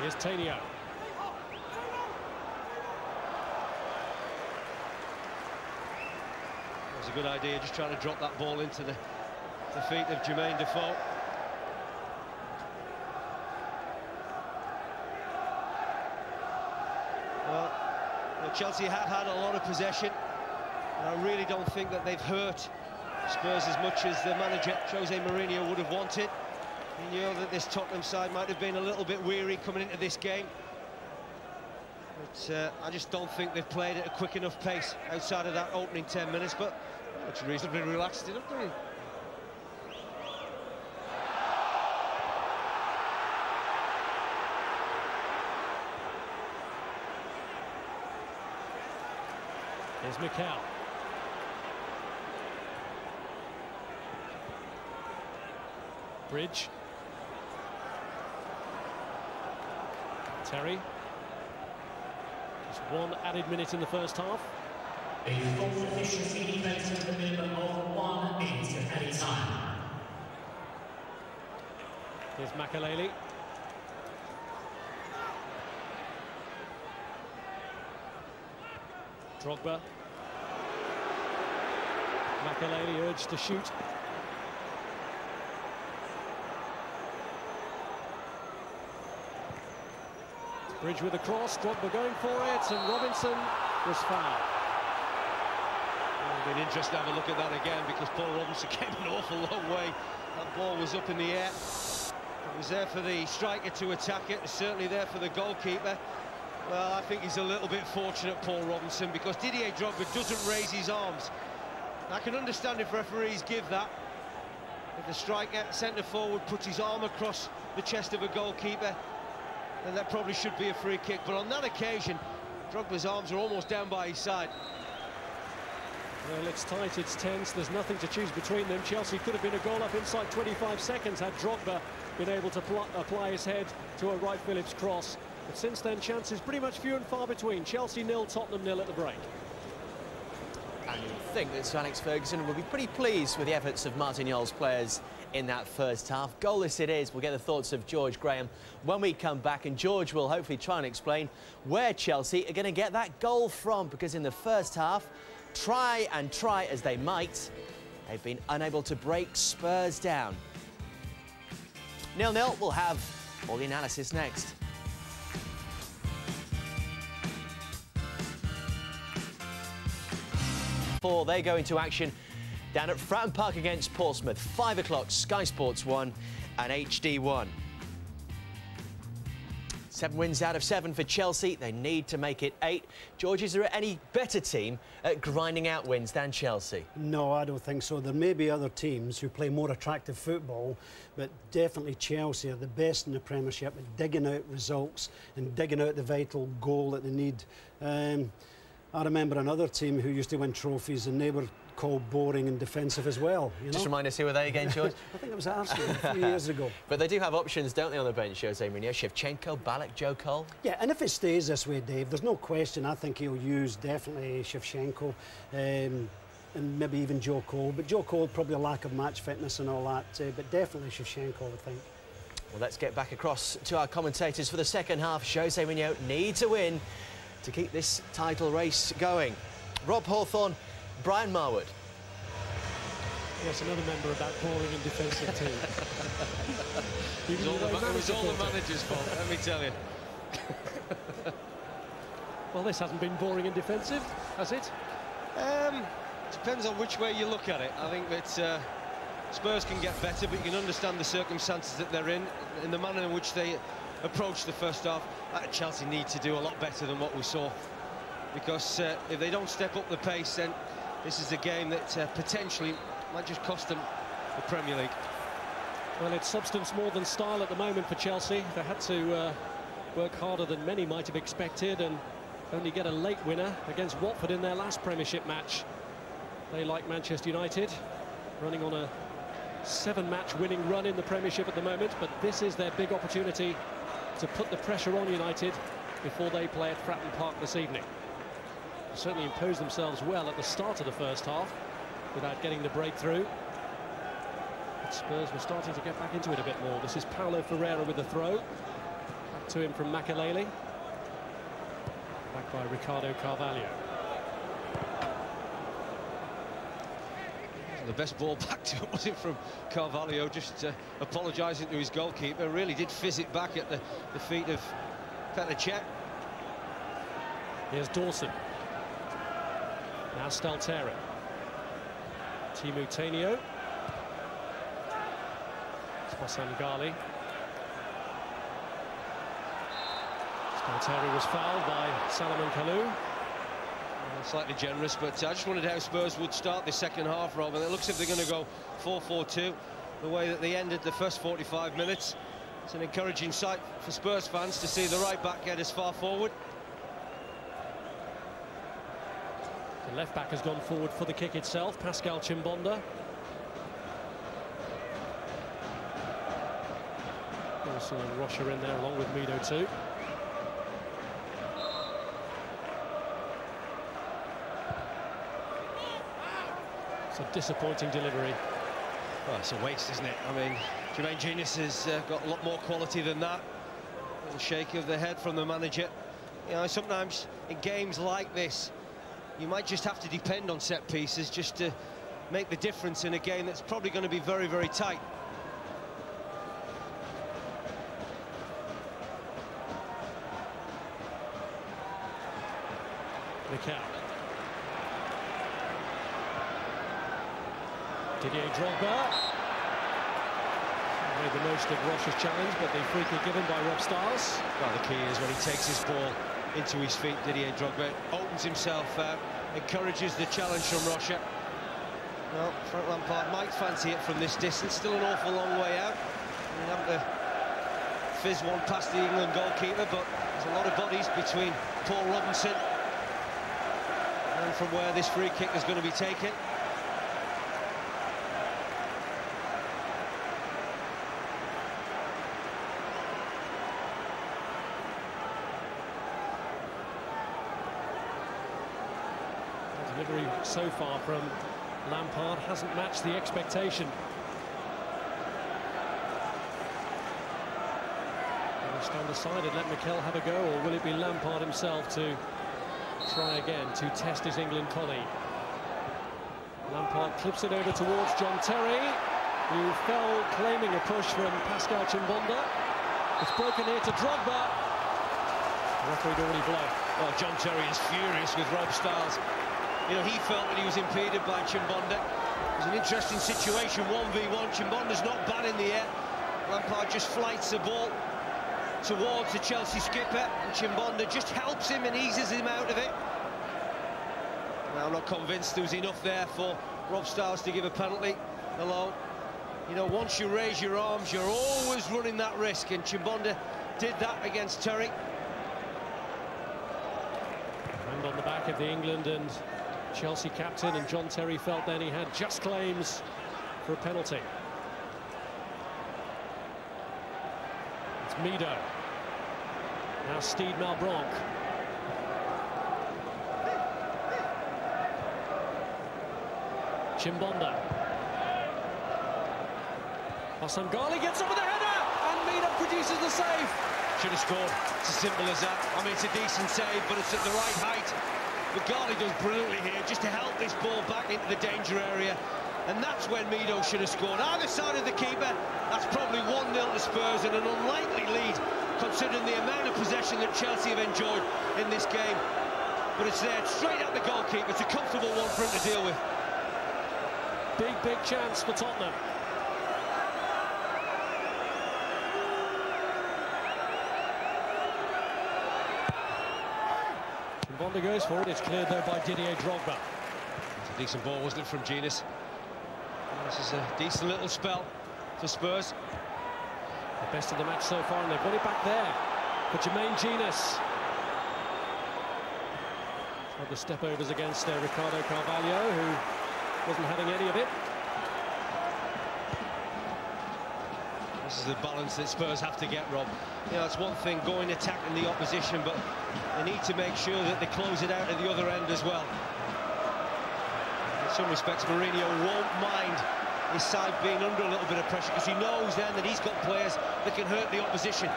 Here's Tainio. It was a good idea, just trying to drop that ball into the, the feet of Jermaine Defoe. Chelsea have had a lot of possession, and I really don't think that they've hurt Spurs as much as the manager, Jose Mourinho, would have wanted. He knew that this Tottenham side might have been a little bit weary coming into this game. But uh, I just don't think they've played at a quick enough pace outside of that opening 10 minutes, but it's reasonably relaxed enough, doesn't he? Here's Mikel. Bridge. Terry. Just one added minute in the first half. A full efficiency event with a minimum of one minute at a time. Here's Makelele. Drogba. Makelele urged to shoot. Bridge with a cross, Drogba going for it, and Robinson was fouled. It'll be interesting to have a look at that again because Paul Robinson *laughs* came an awful long way. That ball was up in the air. It was there for the striker to attack it. Certainly there for the goalkeeper. Well, I think he's a little bit fortunate, Paul Robinson, because Didier Drogba doesn't raise his arms. I can understand if referees give that. If the striker, centre forward, puts his arm across the chest of a goalkeeper, then that probably should be a free kick. But on that occasion, Drogba's arms are almost down by his side. Well, it's tight, it's tense, there's nothing to choose between them. Chelsea could have been a goal up inside 25 seconds had Drogba been able to apply his head to a Wright Phillips cross. But since then, chances pretty much few and far between. Chelsea nil, Tottenham nil at the break. Think that Sir Alex Ferguson will be pretty pleased with the efforts of Martin Jol's players in that first half. Goalless it is. We'll get the thoughts of George Graham when we come back. And George will hopefully try and explain where Chelsea are going to get that goal from. Because in the first half, try and try as they might, they've been unable to break Spurs down. Nil-nil, we'll have all the analysis next. Four, they go into action down at Fratton Park against Portsmouth. Five o'clock, Sky Sports 1 and HD 1. Seven wins out of seven for Chelsea. They need to make it eight. George, is there any better team at grinding out wins than Chelsea? No, I don't think so. There may be other teams who play more attractive football, but definitely Chelsea are the best in the Premiership at digging out results and digging out the vital goal that they need. Um, I remember another team who used to win trophies and they were called boring and defensive as well. You know? Just remind us who were they again, *laughs* George? I think it was Arsenal a few years ago. *laughs* But they do have options, don't they, on the bench, Jose Mourinho? Shevchenko, Ballack, Joe Cole? Yeah, and if it stays this way, Dave, there's no question. I think he'll use definitely Shevchenko. Um, and maybe even Joe Cole, but Joe Cole probably a lack of match fitness and all that, uh, but definitely Shevchenko, I think. Well, let's get back across to our commentators for the second half. Jose Mourinho needs a win to keep this title race going. Rob Hawthorne, Brian Marwood. Yes, another member of that boring and defensive *laughs* team. *laughs* it was all, the, it was all the manager's fault, let me tell you. *laughs* well, this hasn't been boring and defensive, has it? Um, depends on which way you look at it. I think that uh, Spurs can get better, but you can understand the circumstances that they're in, and the manner in which they approach the first half. Chelsea need to do a lot better than what we saw. Because uh, if they don't step up the pace, then this is a game that uh, potentially might just cost them the Premier League. Well, it's substance more than style at the moment for Chelsea. They had to uh, work harder than many might have expected and only get a late winner against Watford in their last Premiership match. They, like Manchester United, running on a seven-match winning run in the Premiership at the moment, but this is their big opportunity to put the pressure on United before they play at Fratton Park this evening. They certainly imposed themselves well at the start of the first half without getting the breakthrough. But Spurs were starting to get back into it a bit more. This is Paulo Ferreira with the throw. Back to him from Makelele. Back by Ricardo Carvalho. The best ball *laughs* back to it was it from Carvalho, just uh, apologising to his goalkeeper. Really did fizz it back at the, the feet of Petr Cech. Here's Dawson. Now Stalteri. Teemu Tainio. Hossam Ghaly. Stalteri was fouled by Salomon Kalou. Uh, slightly generous, but I just wondered how Spurs would start the second half, Rob, and it looks like they're going to go 4-4-2, the way that they ended the first 45 minutes. It's an encouraging sight for Spurs fans to see the right back get as far forward. The left back has gone forward for the kick itself, Pascal Chimbonda. And Rocha in there along with Mido too. A disappointing delivery. Well, it's a waste, isn't it? I mean, Jermaine Jenas has uh, got a lot more quality than that. A little shake of the head from the manager. You know, sometimes in games like this, you might just have to depend on set pieces just to make the difference in a game that's probably going to be very, very tight. Mikel. Didier Drogba. Made the most of Rocha's challenge, but the free kick given by Rob Styles. Well, the key is when he takes his ball into his feet, Didier Drogba opens himself out, encourages the challenge from Rocha. Well, Frank Lampard might fancy it from this distance, still an awful long way out. You have to uh, fizz one past the England goalkeeper, but there's a lot of bodies between Paul Robinson and from where this free kick is going to be taken. The delivery so far from Lampard hasn't matched the expectation. He stand aside and let Mikel have a go, or will it be Lampard himself to try again to test his England colleague? Lampard clips it over towards John Terry, who fell claiming a push from Pascal Chimbonda. It's broken here to Drogba. Referee already blown. Well, John Terry is furious with Rob Styles. You know, he felt that he was impeded by Chimbonda. It was an interesting situation, 1v1. Chimbonda's not bad in the air. Lampard just flights the ball towards the Chelsea skipper, and Chimbonda just helps him and eases him out of it. Well, I'm not convinced there was enough there for Rob Styles to give a penalty. Hello. You know, once you raise your arms, you're always running that risk, and Chimbonda did that against Terry. And on the back of the England and Chelsea captain, and John Terry felt then he had just claims for a penalty. It's Mido. Now Steed Malbranque. Chimbonda. Hassan gets over the header, and Mido produces the save. Should have scored. It's as simple as that. I mean, it's a decent save, but it's at the right height. But Ghaly does brilliantly here just to help this ball back into the danger area. And that's when Mido should have scored. Either side of the keeper, that's probably 1-0 to Spurs and an unlikely lead considering the amount of possession that Chelsea have enjoyed in this game. But it's there, straight at the goalkeeper. It's a comfortable one for him to deal with. Big, big chance for Tottenham. Bonda goes for it. It's cleared though by Didier Drogba. It's a decent ball, wasn't it, from Jenas? This is a decent little spell for Spurs. The best of the match so far, and they've got it back there for Jermaine Jenas. Had the step overs against uh, Ricardo Carvalho, who wasn't having any of it. This is the balance that Spurs have to get, Rob. You know, it's one thing going attacking the opposition, but they need to make sure that they close it out at the other end as well. In some respects, Mourinho won't mind his side being under a little bit of pressure because he knows then that he's got players that can hurt the opposition.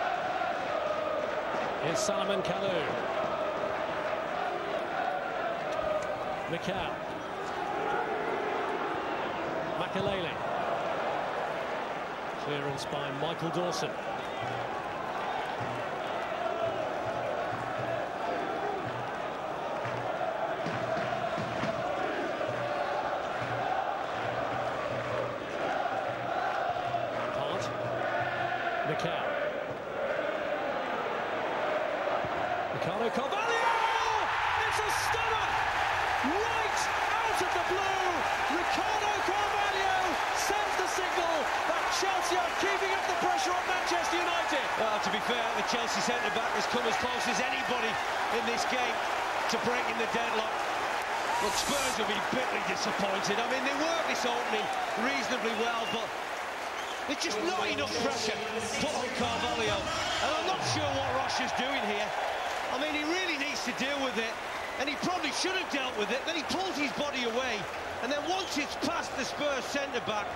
Here's Salomon Kalou. Mikel. Makelele. Clearance by Michael Dawson. Lampard. Mikel. Ricardo Carvalho! It's a stunner! Right out of the blue! Ricardo Carvalho sends the signal that Chelsea are keeping up the pressure on Manchester United. Well, to be fair, the Chelsea centre-back has come as close as anybody in this game to breaking the deadlock. Look, Spurs will be bitterly disappointed. I mean, they worked this opening reasonably well, but there's just not enough pressure put on Carvalho. And I'm not sure what Rocha is doing here. I mean, he really needs to deal with it. And he probably probably should have dealt with it, then he pulls his body away, and then once it's past the Spurs centre-back,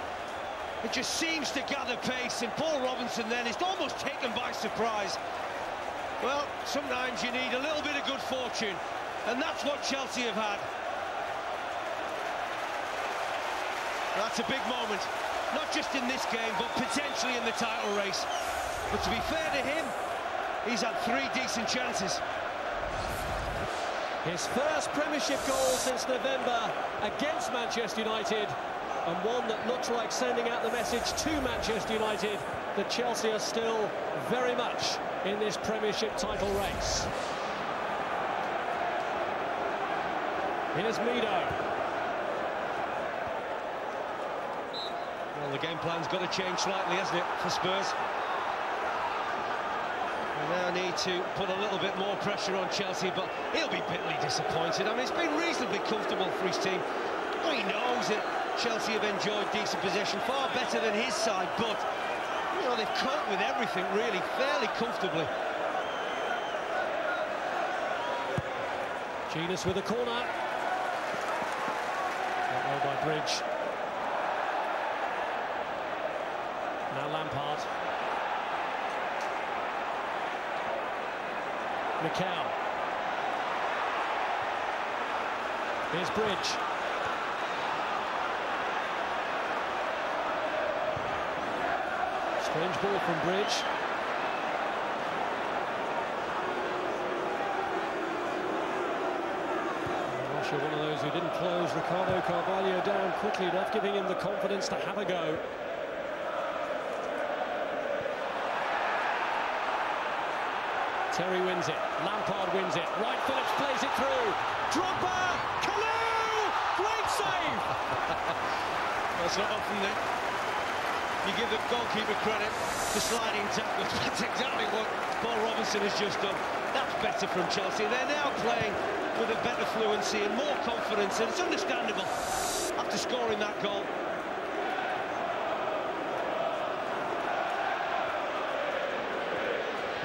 it just seems to gather pace, and Paul Robinson then is almost taken by surprise. Well, sometimes you need a little bit of good fortune, and that's what Chelsea have had. That's a big moment, not just in this game, but potentially in the title race. But to be fair to him, he's had three decent chances. His first Premiership goal since November against Manchester United and one that looks like sending out the message to Manchester United that Chelsea are still very much in this Premiership title race. Here's Mido. Well, the game plan's got to change slightly, hasn't it, for Spurs? They now need to put a little bit more pressure on Chelsea, but he'll be bitterly disappointed. I mean, it's been reasonably comfortable for his team. he knows that Chelsea have enjoyed decent possession, far better than his side, but, know, they've coped with everything, really, fairly comfortably. Jenas with a corner. Got well by Bridge. Now Lampard. Mikel. Here's Bridge. Strange ball from Bridge. Rocha, one of those who didn't close Ricardo Carvalho down quickly enough, giving him the confidence to have a go. Terry wins it. Lampard wins it. Wright Phillips plays it through. Drogba! Kalou! Great save! *laughs* it's not often that you give the goalkeeper credit for sliding tackles. *laughs* That's exactly what Paul Robinson has just done. That's better from Chelsea. They're now playing with a better fluency and more confidence, and it's understandable after scoring that goal.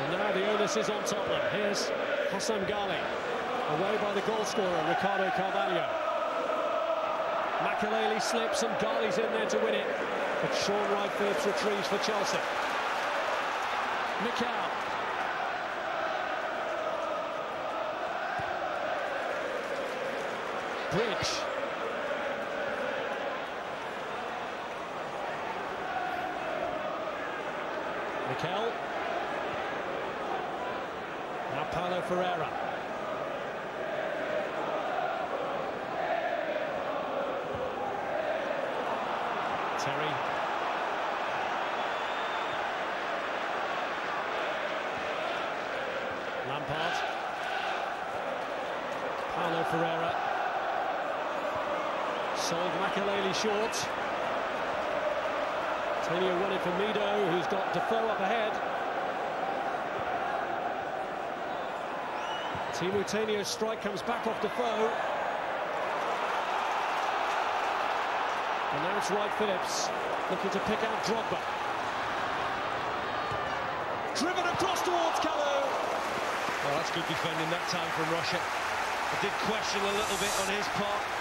And now the onus is on Tottenham. Here's Hossam Ghaly, away by the goal scorer, Ricardo Carvalho. Makelele slips and Ghaly's in there to win it. But Shaun Wright-Phillips retrieves for Chelsea. Mikel. Bridge. Mikel. Now Paulo Ferreira. Terry. Lampard. Paulo Ferreira. Sold Makelele short. Antonio it for Mido, who's got Defoe up ahead. Teemu Tainio's strike comes back off Defoe. And now it's Wright Phillips looking to pick out Drogba. Driven across towards Kalou. Well, that's good defending that time from Rocha. I did question a little bit on his part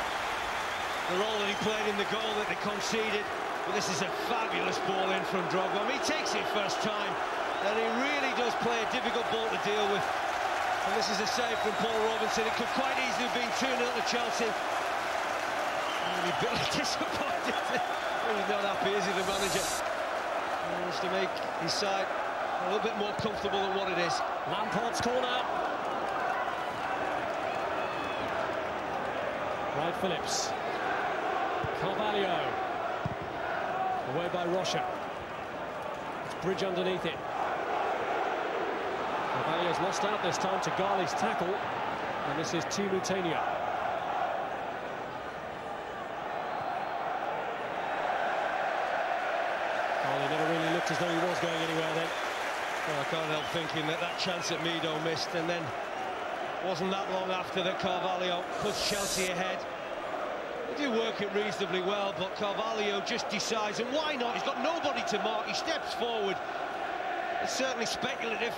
the role that he played in the goal that they conceded. But this is a fabulous ball in from Drogba. He takes it first time, and he really does play a difficult ball to deal with. And this is a save from Paul Robinson. It could quite easily have been 2-0 to Chelsea. Really bitterly *laughs* disappointed. He's not happy, is he, the manager? He wants to make his side a little bit more comfortable than what it is. Lampard's corner. Wright Phillips. Carvalho. Away by Rocha. It's Bridge underneath it. Carvalho's lost out this time to Ghaly's tackle. And this is Teemu Tainio. Ghaly never really looked as though he was going anywhere then. Well, I can't help thinking that that chance at Mido missed, and then wasn't that long after that Carvalho puts Chelsea ahead. Work it reasonably well, but Carvalho just decides, and why not? He's got nobody to mark. He steps forward. It's certainly speculative.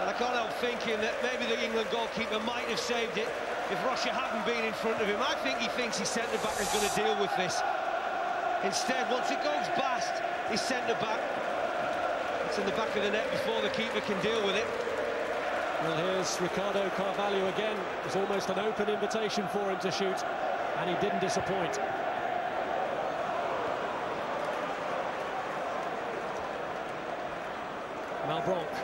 And I can't help thinking that maybe the England goalkeeper might have saved it if Rocha hadn't been in front of him. I think he thinks his centre-back is going to deal with this. Instead, once it goes past his centre-back, it's in the back of the net before the keeper can deal with it. Well, here's Ricardo Carvalho again. It was almost an open invitation for him to shoot, and he didn't disappoint. Malbranque.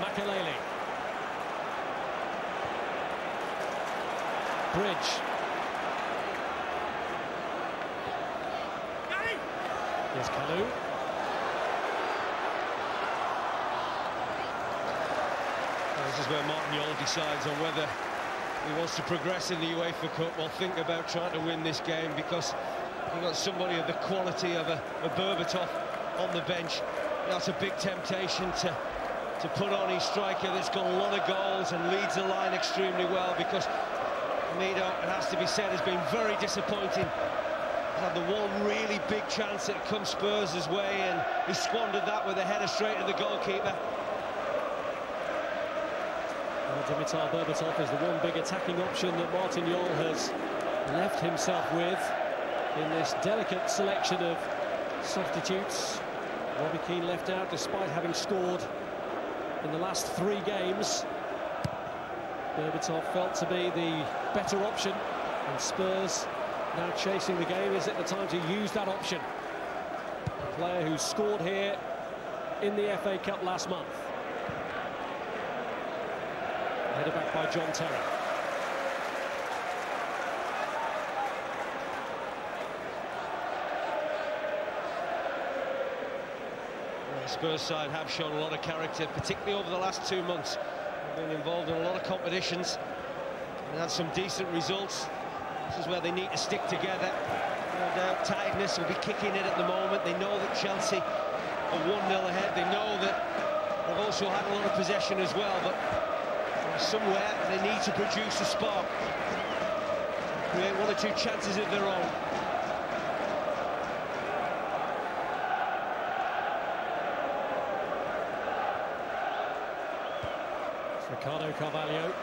Makelele. Bridge. Here's Kalou. This is where Martin Jol decides on whether he wants to progress in the UEFA Cup or think about trying to win this game because you've got somebody of the quality of a, a Berbatov on the bench. That's a big temptation to, to put on his striker that's got a lot of goals and leads the line extremely well because Mido, it has to be said, has been very disappointing. He's had the one really big chance that comes Spurs' way and he squandered that with a header straight at the goalkeeper. Dimitar Berbatov is the one big attacking option that Martin Jol has left himself with in this delicate selection of substitutes. Robbie Keane left out despite having scored in the last three games. Berbatov felt to be the better option, and Spurs now chasing the game. Is it the time to use that option? A player who scored here in the FA Cup last month. Back by John Terry. The Spurs side have shown a lot of character, particularly over the last two months. They've been involved in a lot of competitions and had some decent results. This is where they need to stick together. No doubt tiredness will be kicking in at the moment. They know that Chelsea are 1-0 ahead. They know that they've also had a lot of possession as well, but somewhere they need to produce a spark. Create one or two chances of their own. Ricardo Carvalho.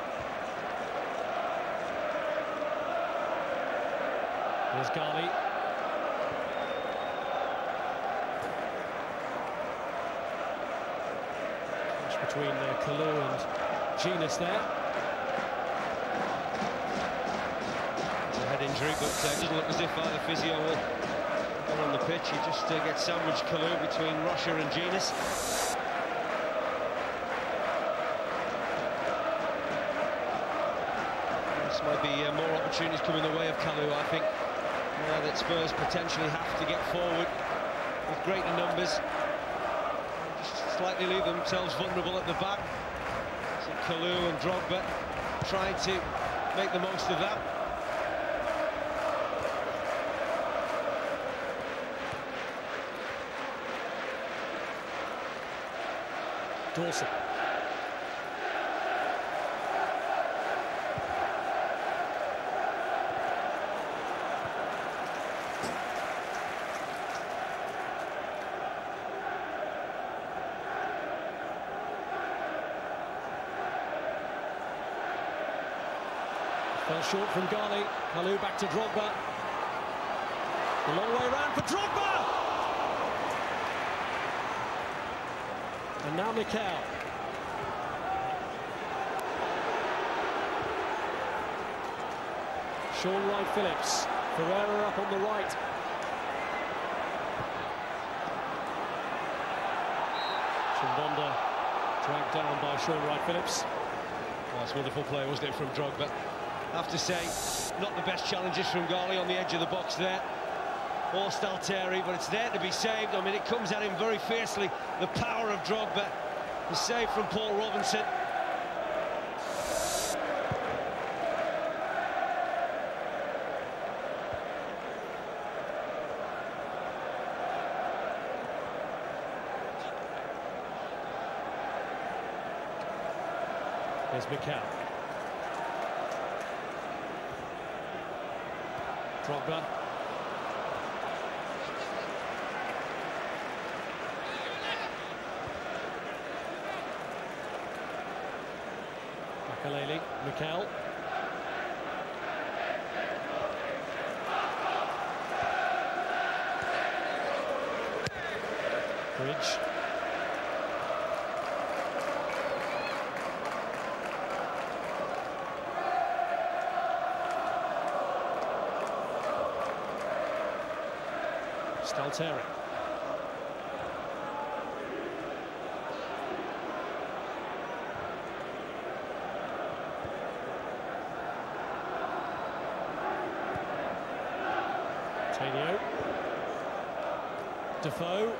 Here's. Clash between uh, Kalou and Jenas there. It's a head injury, but uh, it doesn't look as if either physio will go on the pitch. He just uh, gets sandwiched Kalou between Rocha and Jenas. This might be uh, more opportunities coming the way of Kalou, I think. Now that Spurs potentially have to get forward with greater numbers. Just slightly leave themselves vulnerable at the back. So Kalou and Drogba trying to make the most of that. Dawson. Fell short from Ghaly. Kalou back to Drogba. A long way round for Drogba! And now Mikel. Shaun Wright-Phillips. Ferreira up on the right. Chimbonda dragged down by Shaun Wright-Phillips. Well, that's wonderful play, wasn't it, from Drogba? Have to say, not the best challenges from Ghaly on the edge of the box there. Or Stalteri, but it's there to be saved. I mean, it comes at him very fiercely. The power of Drogba. The save from Paul Robinson. There's Mikel. Drogba. Makelele, Mikel. Bridge. Stalteri. Tainio. Defoe.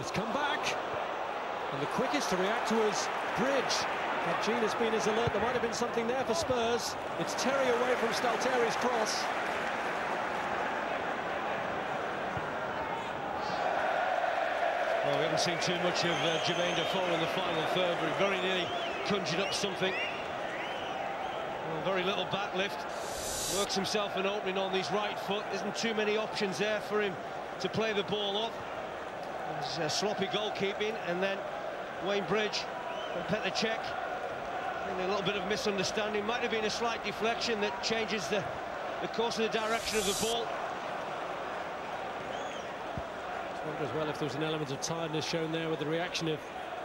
It's come back. And the quickest to react was Bridge. Had has been as alert, there might have been something there for Spurs. It's Terry away from Stalteri's cross. Well, we haven't seen too much of uh, Jermaine Defoe in the final third, but he very nearly conjured up something. Well, very little backlift. Works himself an opening on his right foot. Isn't too many options there for him to play the ball off. There's uh, sloppy goalkeeping, and then Wayne Bridge and Petr Cech. A little bit of misunderstanding. Might have been a slight deflection that changes the, the course of the direction of the ball. I wonder as well if there was an element of tiredness shown there with the reaction of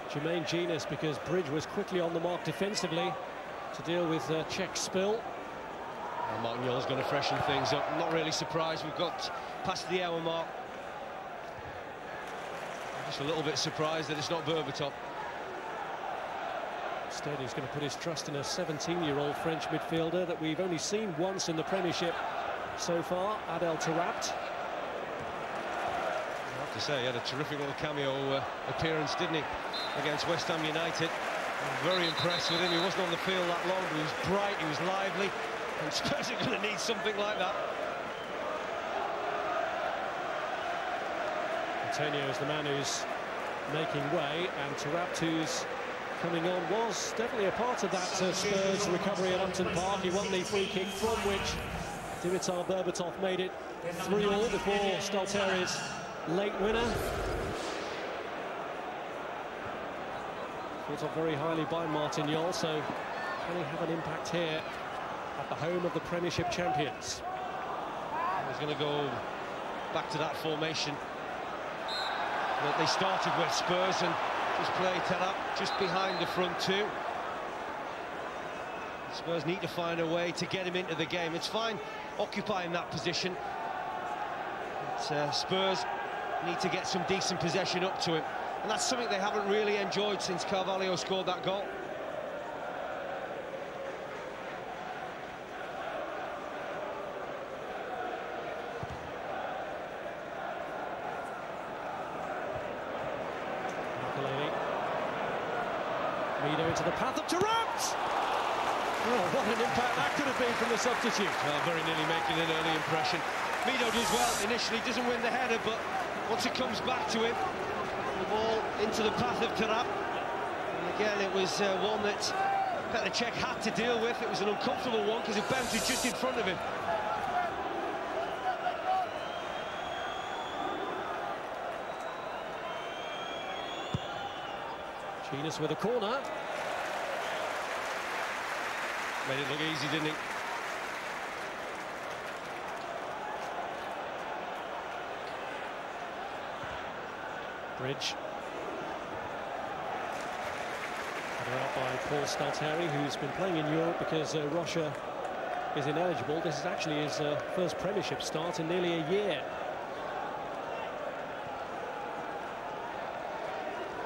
Jermaine Jenas because Bridge was quickly on the mark defensively to deal with uh, Cech's spill. Well, Martin Jol's going to freshen things up. I'm not really surprised. We've got past the hour mark. I'm just a little bit surprised that it's not Berbatov. Instead, he's going to put his trust in a 17-year-old French midfielder that we've only seen once in the Premiership so far, Adel Taarabt. I have to say, he had a terrific little cameo uh, appearance, didn't he, against West Ham United. I'm very impressed with him. He wasn't on the field that long, but he was bright, he was lively. And *laughs* Spurs are going to need something like that. Antonio is the man who's making way, and Taarabt, who's coming on, was definitely a part of that uh, Spurs recovery at Upton Park. He won the free kick from which Dimitar Berbatov made it 3-all before Stalteri's late winner. Thought of very highly by Martin Jol, so can he have an impact here at the home of the Premiership champions? He's going to go back to that formation that they started with Spurs and just play Taarabt just behind the front two. Spurs need to find a way to get him into the game. It's fine occupying that position. But, uh, Spurs need to get some decent possession up to him. And that's something they haven't really enjoyed since Carvalho scored that goal. Mido into the path of Taarabt! Oh, what an impact that could have been from the substitute. Well, very nearly making an early impression. Mido does well initially, doesn't win the header, but once it comes back to him, the ball into the path of Taarabt. And again, it was uh, one that Petr Cech had to deal with. It was an uncomfortable one because it bounced just in front of him. Jenas with a corner. Made it look easy, didn't he? Bridge. Out by Paul Stalteri, who's been playing in Europe because uh, Rocha is ineligible. This is actually his uh, first Premiership start in nearly a year.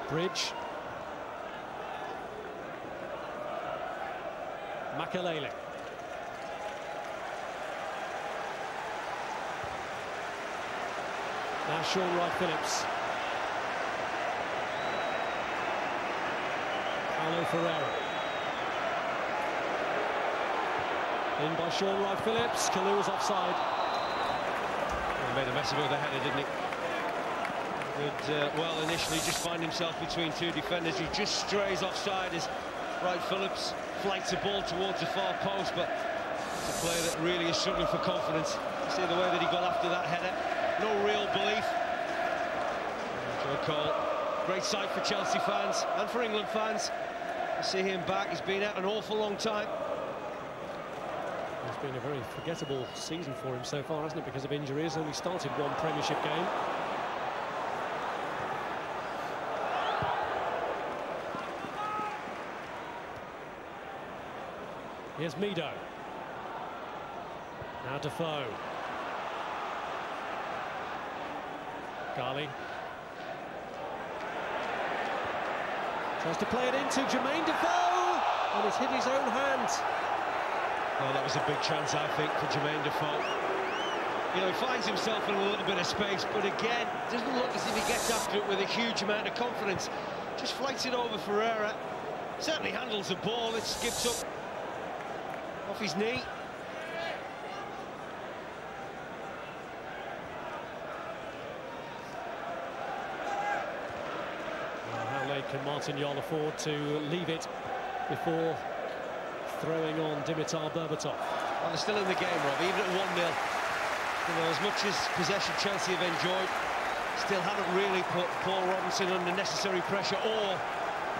Bridge. Makelele. Now Shaun Wright-Phillips. Paulo Ferreira. In by Shaun Wright-Phillips. Kalou is offside. He made a mess of it with the header, didn't he? Uh, well initially, just find himself between two defenders. He just strays offside as Wright-Phillips flights the ball towards the far post, but it's a player that really is struggling for confidence. You see the way that he got after that header. No real belief. Great sight for Chelsea fans and for England fans. To see him back, he's been out an awful long time. It's been a very forgettable season for him so far, hasn't it, because of injuries. Only started one Premiership game. Here's Mido. Now Defoe. Ghaly. Tries to play it into Jermaine Defoe, and it's hit his own hand. Oh, that was a big chance, I think, for Jermaine Defoe. You know, he finds himself in a little bit of space, but again, doesn't look as if he gets after it with a huge amount of confidence. Just flights it over Ferreira. Certainly handles the ball, it skips up off his knee. Well, how late can Martin Jol afford to leave it before throwing on Dimitar Berbatov? Well, they're still in the game, Rob, even at 1-0. You know, as much as possession Chelsea have enjoyed, still haven't really put Paul Robinson under necessary pressure or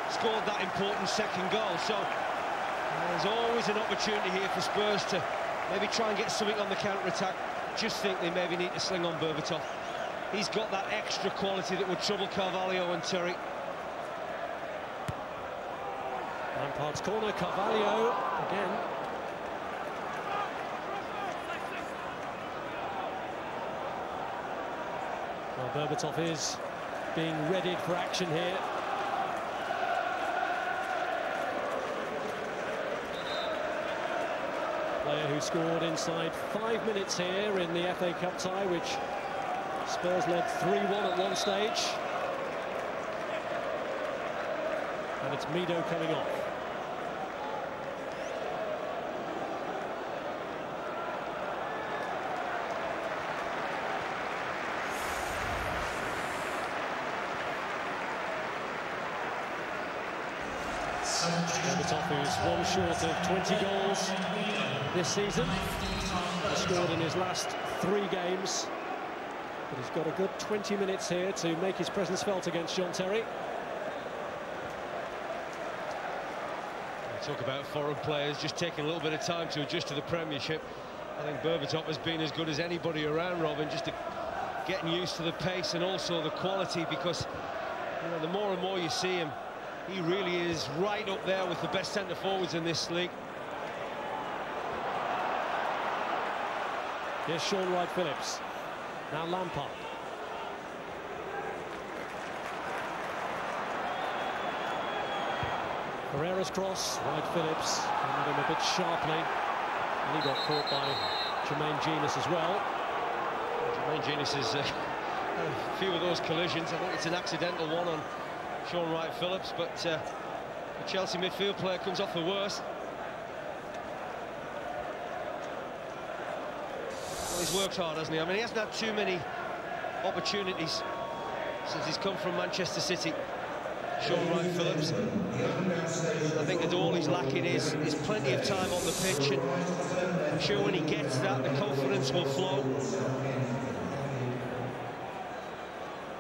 scored that important second goal. So there's always an opportunity here for Spurs to maybe try and get something on the counter-attack. Just think they maybe need to sling on Berbatov. He's got that extra quality that would trouble Carvalho and Terry. Lampard's corner, Carvalho again. Well, Berbatov is being readied for action here. Player who scored inside five minutes here in the FA Cup tie, which Spurs led 3-1 at one stage. And it's Mido coming off. Berbatov, who's one short of 20 goals this season, has scored in his last three games. But he's got a good 20 minutes here to make his presence felt against John Terry. Talk about foreign players just taking a little bit of time to adjust to the Premiership. I think Berbatov has been as good as anybody around, Robin, just getting used to the pace and also the quality because you know, the more and more you see him, he really is right up there with the best centre forwards in this league. Here's Shaun Wright-Phillips. Now Lampard. Ferreira's cross, Wright-Phillips at him a bit sharply. And he got caught by Jermaine Jenas as well. Jermaine Jenas has uh, *laughs* a few of those collisions. I think it's an accidental one on Shaun Wright-Phillips, but uh, the Chelsea midfield player comes off the worst. Well, he's worked hard, hasn't he? I mean, he hasn't had too many opportunities since he's come from Manchester City. Shaun Wright-Phillips. I think that all he's lacking is, is plenty of time on the pitch, and I'm sure when he gets that, the confidence will flow.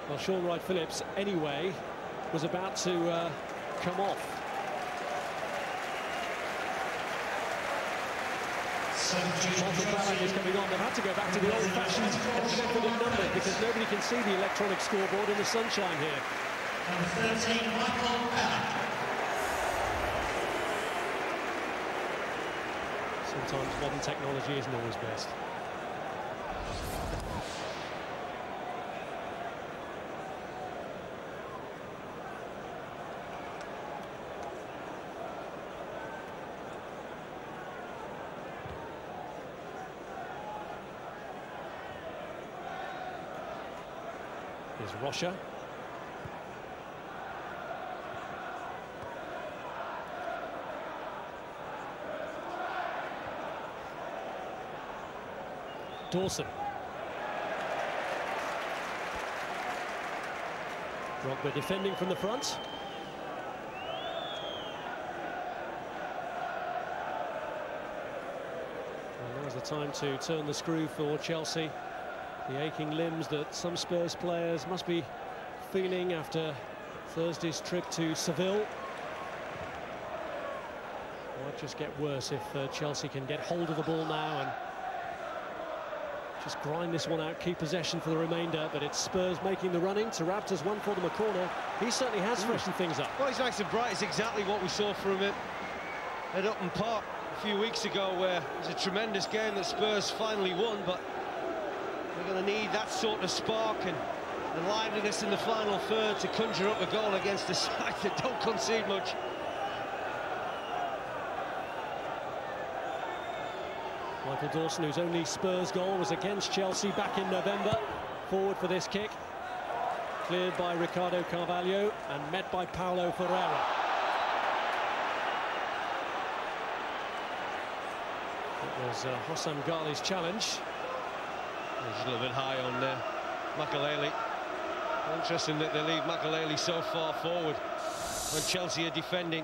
Well, Shaun Wright-Phillips, anyway, was about to uh, come off. Martin Ballack is coming on. They've had to go back to the old-fashioned method of numbers because nobody can see the electronic scoreboard in the sunshine here. Number 13, Michael Ballack. Sometimes modern technology isn't always best. Here's Rocha. Dawson. Drogba defending from the front. And now's the time to turn the screw for Chelsea. The aching limbs that some Spurs players must be feeling after Thursday's trip to Seville. Might just get worse if uh, Chelsea can get hold of the ball now and just grind this one out, keep possession for the remainder, but it's Spurs making the running. Taarabtouh's one for them a corner. He certainly has mm. freshened things up. Well, he's nice and bright. It's exactly what we saw from him at Upton Park a few weeks ago, where it was a tremendous game that Spurs finally won, but they're going to need that sort of spark and, and liveliness in the final third to conjure up a goal against a side *laughs* that don't concede much. Michael Dawson, whose only Spurs goal was against Chelsea back in November. Forward for this kick. Cleared by Ricardo Carvalho and met by Paulo Ferreira. It was uh, Hossam Ghaly's challenge. He's a little bit high on uh, Makelele. Interesting that they leave Makelele so far forward. When Chelsea are defending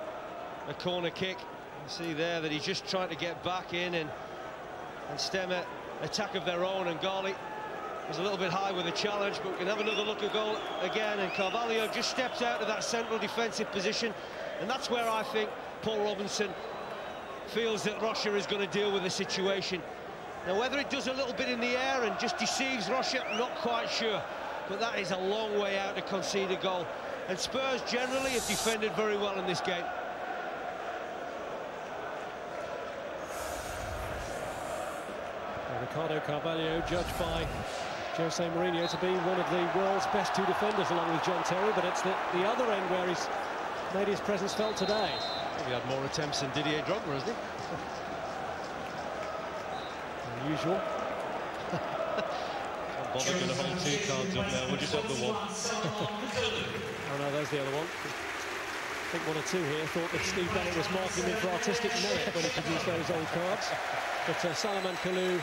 a corner kick. You see there that he's just trying to get back in and and stem an attack of their own. And Ghaly was a little bit high with the challenge but we can have another look at goal again. And Carvalho just steps out of that central defensive position. And that's where I think Paul Robinson feels that Rocha is going to deal with the situation now whether it does a little bit in the air and just deceives Rocha not quite sure but that is a long way out to concede a goal and Spurs generally have defended very well in this game Ricardo Carvalho, judged by Jose Mourinho to be one of the world's best two defenders along with John Terry, but it's the, the other end where he's made his presence felt today. He had more attempts than Didier Drogba, hasn't he? *laughs* Unusual. Can't bother going to hold two cards up there, we'll just have the one. oh no, there's the other one. I think one or two here thought that Steve Bennett was marking him for artistic merit when he produced those old cards. But uh, Salomon Kalou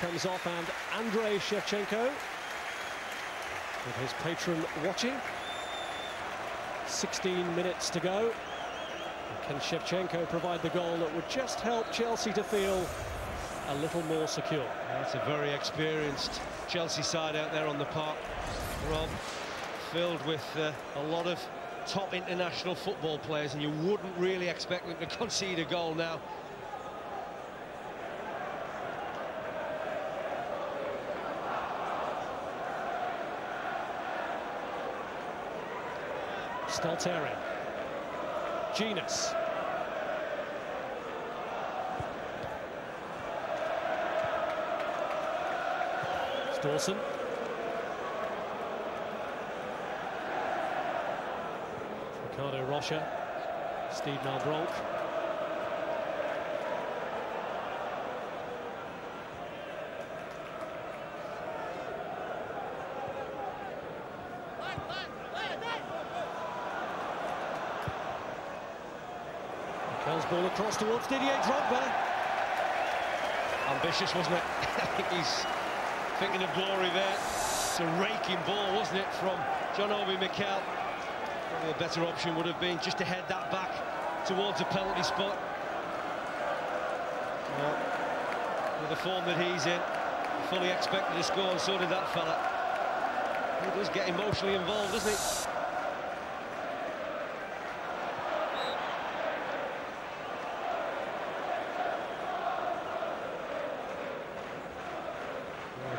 comes off and Andrei Shevchenko with his patron watching. 16 minutes to go. Can Shevchenko provide the goal that would just help Chelsea to feel a little more secure? That's a very experienced Chelsea side out there on the park, Rob, filled with uh, a lot of top international football players, and you wouldn't really expect them to *laughs* concede a goal now. Stalteri. Jenas. Dawson. Ricardo Rocha. Steed Malbranque. ball across towards Didier Drogba. Ambitious, wasn't it? *laughs* He's thinking of glory there. It's a raking ball, wasn't it, from John Obi Mikel. Probably a better option would have been just to head that back towards a penalty spot. Well, with the form that he's in, fully expected to score, and so did that fella. He does get emotionally involved, doesn't he?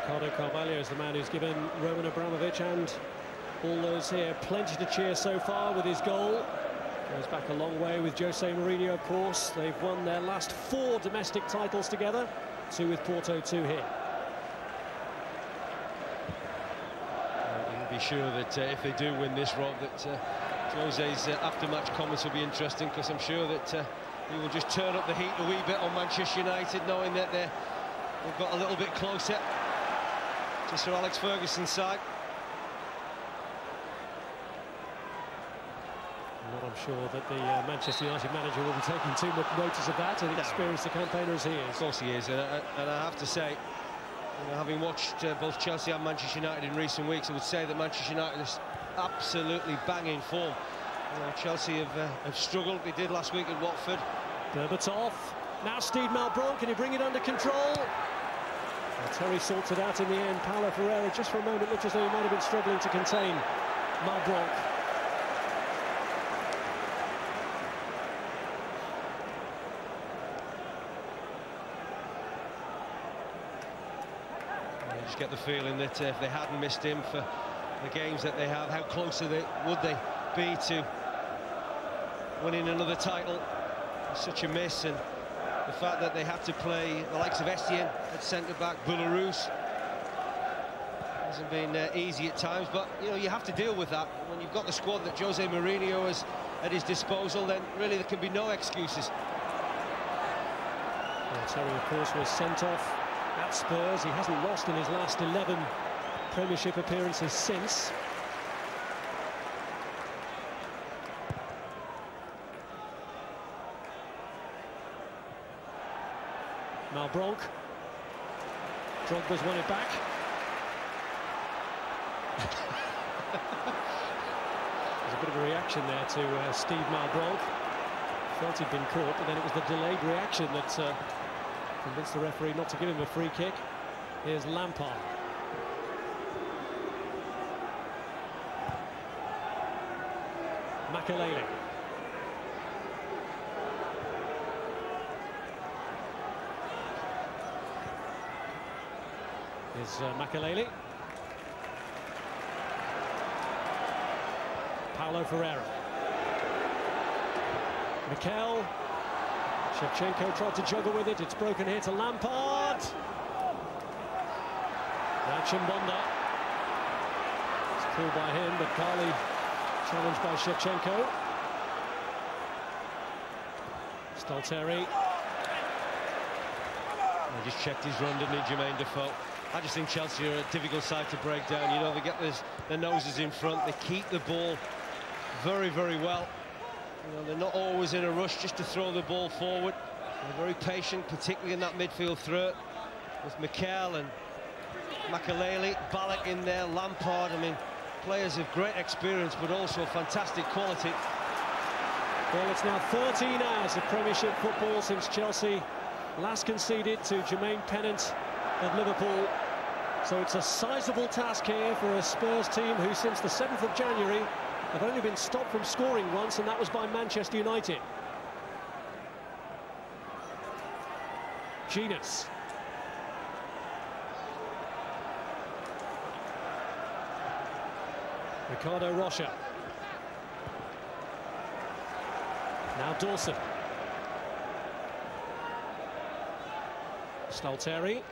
Carvalho is the man who's given Roman Abramovich and all those here plenty to cheer so far with his goal. Goes back a long way with Jose Mourinho, of course. They've won their last four domestic titles together, two with Porto, two here. Be sure that uh, if they do win this, Rob, that uh, Jose's uh, after-match comments will be interesting because I'm sure that uh, he will just turn up the heat a wee bit on Manchester United, knowing that they've got a little bit closer Sir Alex Ferguson's side. I'm sure that the uh, Manchester United manager will be taking too much notice of that and experienced a campaigner as he is. Of course he is, and, uh, and I have to say, you know, having watched uh, both Chelsea and Manchester United in recent weeks, I would say that Manchester United is absolutely banging form. You know, Chelsea have, uh, have struggled, they did last week at Watford. Berbatov, now Steed Malbranque, can he bring it under control? Terry sorts it out in the end. Paulo Ferreira, just for a moment, looked as though he might have been struggling to contain Malbranque. You just get the feeling that uh, if they hadn't missed him for the games that they have, how close they, would they be to winning another title? Such a miss and the fact that they had to play the likes of Essien at centre-back, Boulahrouz, hasn't been uh, easy at times, but you know you have to deal with that. When you've got the squad that Jose Mourinho has at his disposal, then really there can be no excuses. Well, Terry, of course, was sent off at Spurs. He hasn't lost in his last 11 Premiership appearances since. Malbranque. Drogba's won it back. *laughs* There's a bit of a reaction there to uh, Steed Malbranque. Felt he'd been caught, but then it was the delayed reaction that uh, convinced the referee not to give him a free kick. Here's Lampard. Makelele. Is uh, Makelele. Paulo Ferreira. Mikel. Shevchenko tried to juggle with it. It's broken here to Lampard. Now Chimbonda. It's pulled by him, but Ghaly challenged by Shevchenko. Stalteri. He just checked his run, didn't he, Jermaine Defoe? I just think Chelsea are a difficult side to break down. You know, they get this, their noses in front, they keep the ball very, very well. You know, they're not always in a rush just to throw the ball forward. They're very patient, particularly in that midfield threat with Mikel and Makelele, Ballack in there, Lampard. I mean, players of great experience, but also fantastic quality. Well, it's now 13 hours of Premiership football since Chelsea last conceded to Jermaine Pennant of Liverpool. So it's a sizable task here for a Spurs team who, since the 7th of January, have only been stopped from scoring once, and that was by Manchester United. Jenas. Ricardo Rocha. Now Dawson. Stalteri.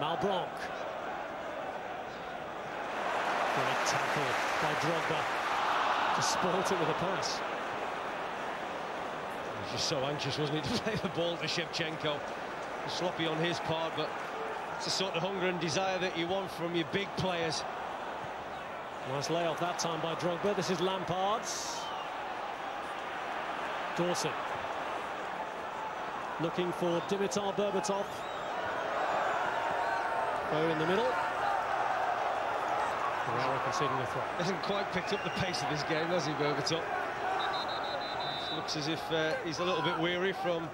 Malbranque. Great tackle by Drogba to sport it with a pass. He was just so anxious, wasn't he, *laughs* to play the ball to Shevchenko. Sloppy on his part, but it's the sort of hunger and desire that you want from your big players. Nice layoff that time by Drogba. This is Lampard's. Dawson. Looking for Dimitar Berbatov. Go in the middle. Ferreira conceding the throw. Hasn't quite picked up the pace of this game, has he, Berbatov? Looks as if uh, he's a little bit weary from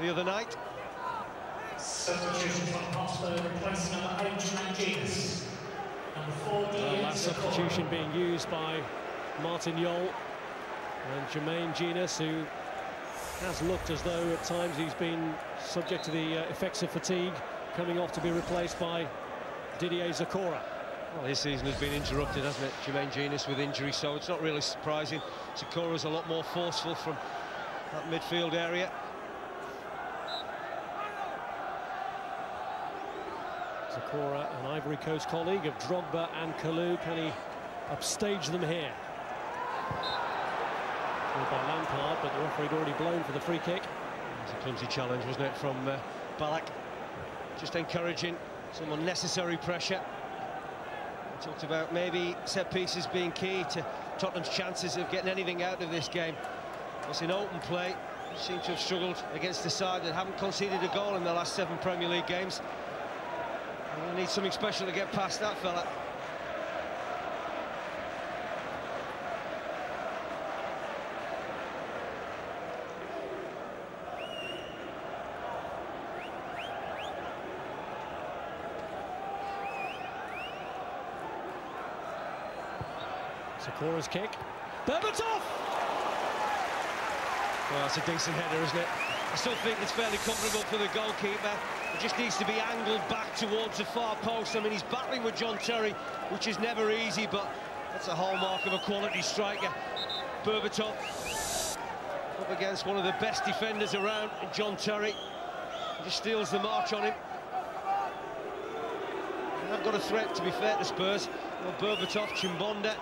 the other night. Substitution from Hotspur replacing number 8, Jenas. Number 4, Uh, substitution being used by Martin Jol and Jermaine Jenas, who has looked as though at times he's been subject to the uh, effects of fatigue, coming off to be replaced by Didier Zakora. Well, his season has been interrupted, hasn't it? Jermaine Jenas with injury, so it's not really surprising. Zakora's a lot more forceful from that midfield area. Zakora, an Ivory Coast colleague of Drogba and Kalou. Can he upstage them here? Called by Lampard, but the referee had already blown for the free kick. It was a clumsy challenge, wasn't it, from uh, Ballack? Just encouraging some unnecessary pressure. We talked about maybe set pieces being key to Tottenham's chances of getting anything out of this game. It's in open play. Seem to have struggled against the side that haven't conceded a goal in the last seven Premier League games. And they need something special to get past that fella. Zakora's kick. Berbatov! Well, that's a decent header, isn't it? I still think it's fairly comfortable for the goalkeeper. It just needs to be angled back towards the far post. I mean, he's battling with John Terry, which is never easy, but that's a hallmark of a quality striker. Berbatov up against one of the best defenders around, John Terry. He just steals the march on him. They've got a threat, to be fair to Spurs. Well, Berbatov, Chimbonda,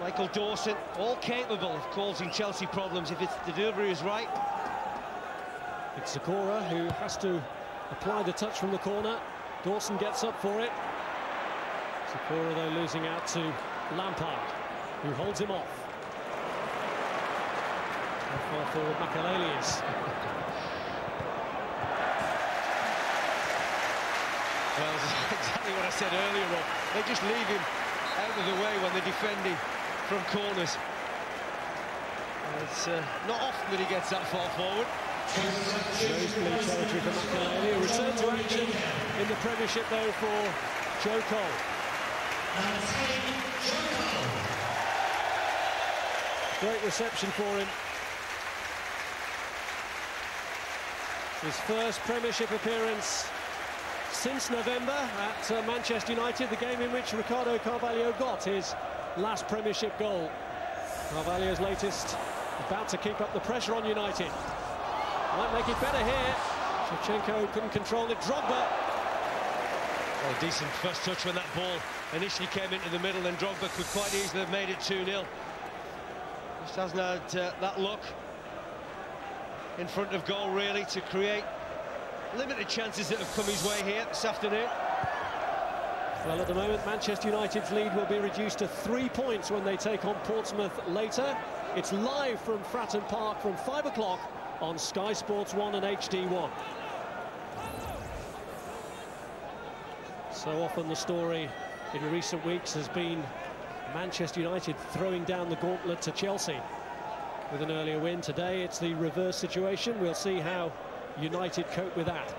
Michael Dawson, all capable of causing Chelsea problems if it's, the delivery is right. It's Zakora who has to apply the touch from the corner. Dawson gets up for it. Zakora, though, losing out to Lampard, who holds him off. How far forward Makelele is. *laughs* Well, *laughs* exactly what I said earlier on. They just leave him out of the way when they're defending from corners. It's uh, not often that he gets that far forward. Nosebleed territory for Makelele. A return to action in the Premiership, though, for Joe Cole. Great reception for him. His first Premiership appearance since November at uh, Manchester United, the game in which Ricardo Carvalho got his last Premiership goal. Carvalho's latest, about to keep up the pressure on United. Might make it better here. Shevchenko couldn't control it. Drogba. Well, decent first touch when that ball initially came into the middle, and Drogba could quite easily have made it 2-0. Just hasn't had uh, that look in front of goal, really, to create limited chances that have come his way here this afternoon. Well, at the moment, Manchester United's lead will be reduced to three points when they take on Portsmouth later. It's live from Fratton Park from 5 o'clock on Sky Sports 1 and HD1. So often the story in recent weeks has been Manchester United throwing down the gauntlet to Chelsea with an earlier win. Today it's the reverse situation. We'll see how United cope with that.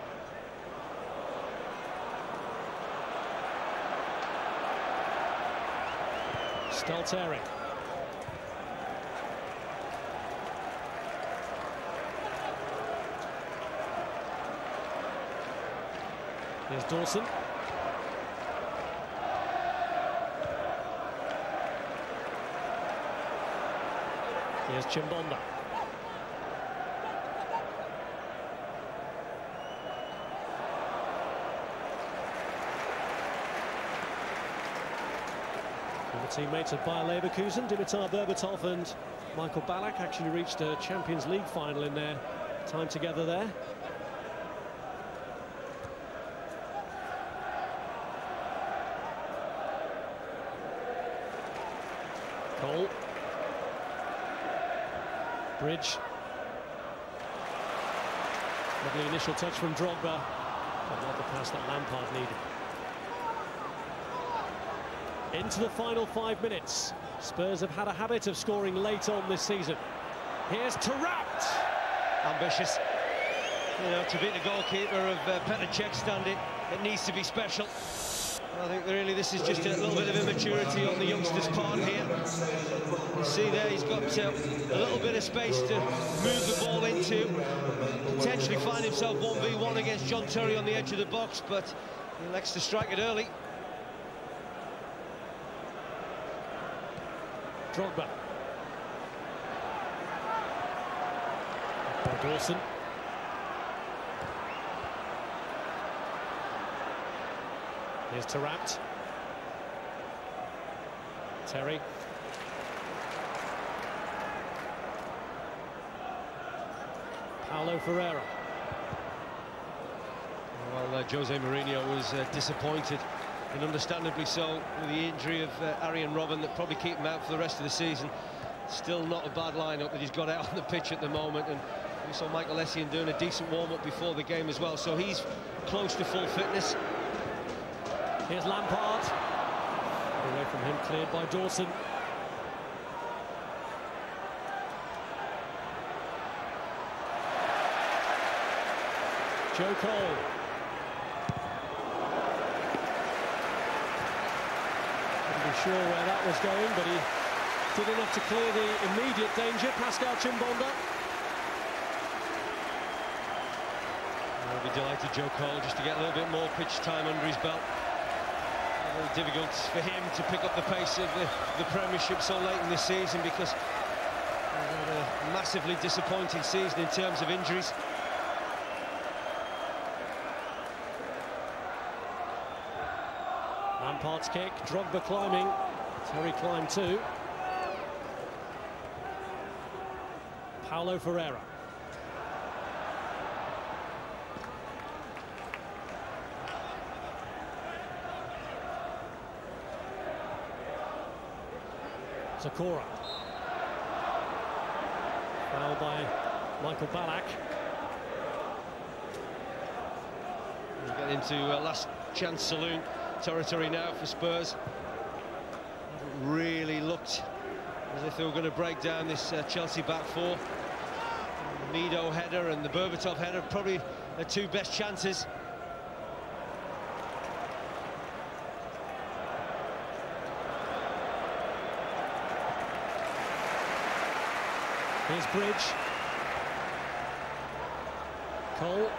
Stalteri. Here's Dawson. Here's Chimbonda. Teammates of Bayer Leverkusen, Dimitar Berbatov and Michael Ballack actually reached a Champions League final in their time together there. Cole. Bridge. Lovely initial touch from Drogba, but not the pass that Lampard needed. Into the final five minutes. Spurs have had a habit of scoring late on this season. Here's Taarabt. Ambitious. You know, to beat the goalkeeper of uh, Petr Cech standing, it needs to be special. I think really this is just a little bit of immaturity on the youngster's part here. You see there, he's got uh, a little bit of space to move the ball into, potentially find himself 1v1 against John Terry on the edge of the box, but he elects to strike it early. Drogba. By Dawson. Here's Taarabt. Terry. Paulo Ferreira. Well, uh, Jose Mourinho was uh, disappointed, and understandably so, with the injury of uh, Arjen Robben that probably keep him out for the rest of the season. Still not a bad lineup that he's got out *laughs* on the pitch at the moment, and we saw Michael Essien doing a decent warm-up before the game as well, so he's close to full fitness. Here's Lampard. Away from him, cleared by Dawson. Joe Cole. Couldn't be sure where that was going, but he did enough to clear the immediate danger. Pascal Chimbonda. I'll be delighted, Joe Cole, just to get a little bit more pitch time under his belt. Very difficult for him to pick up the pace of the, the Premiership so late in this season because a massively disappointing season in terms of injuries. Lampard's kick, Drogba climbing, Terry climbed too. Paulo Ferreira. Zokora. Foul by Michael Ballack. We get into uh, last chance saloon territory now for Spurs. Really looked as if they were going to break down this uh, Chelsea back four. The Mido header and the Berbatov header probably the two best chances. Here's Bridge. Cole.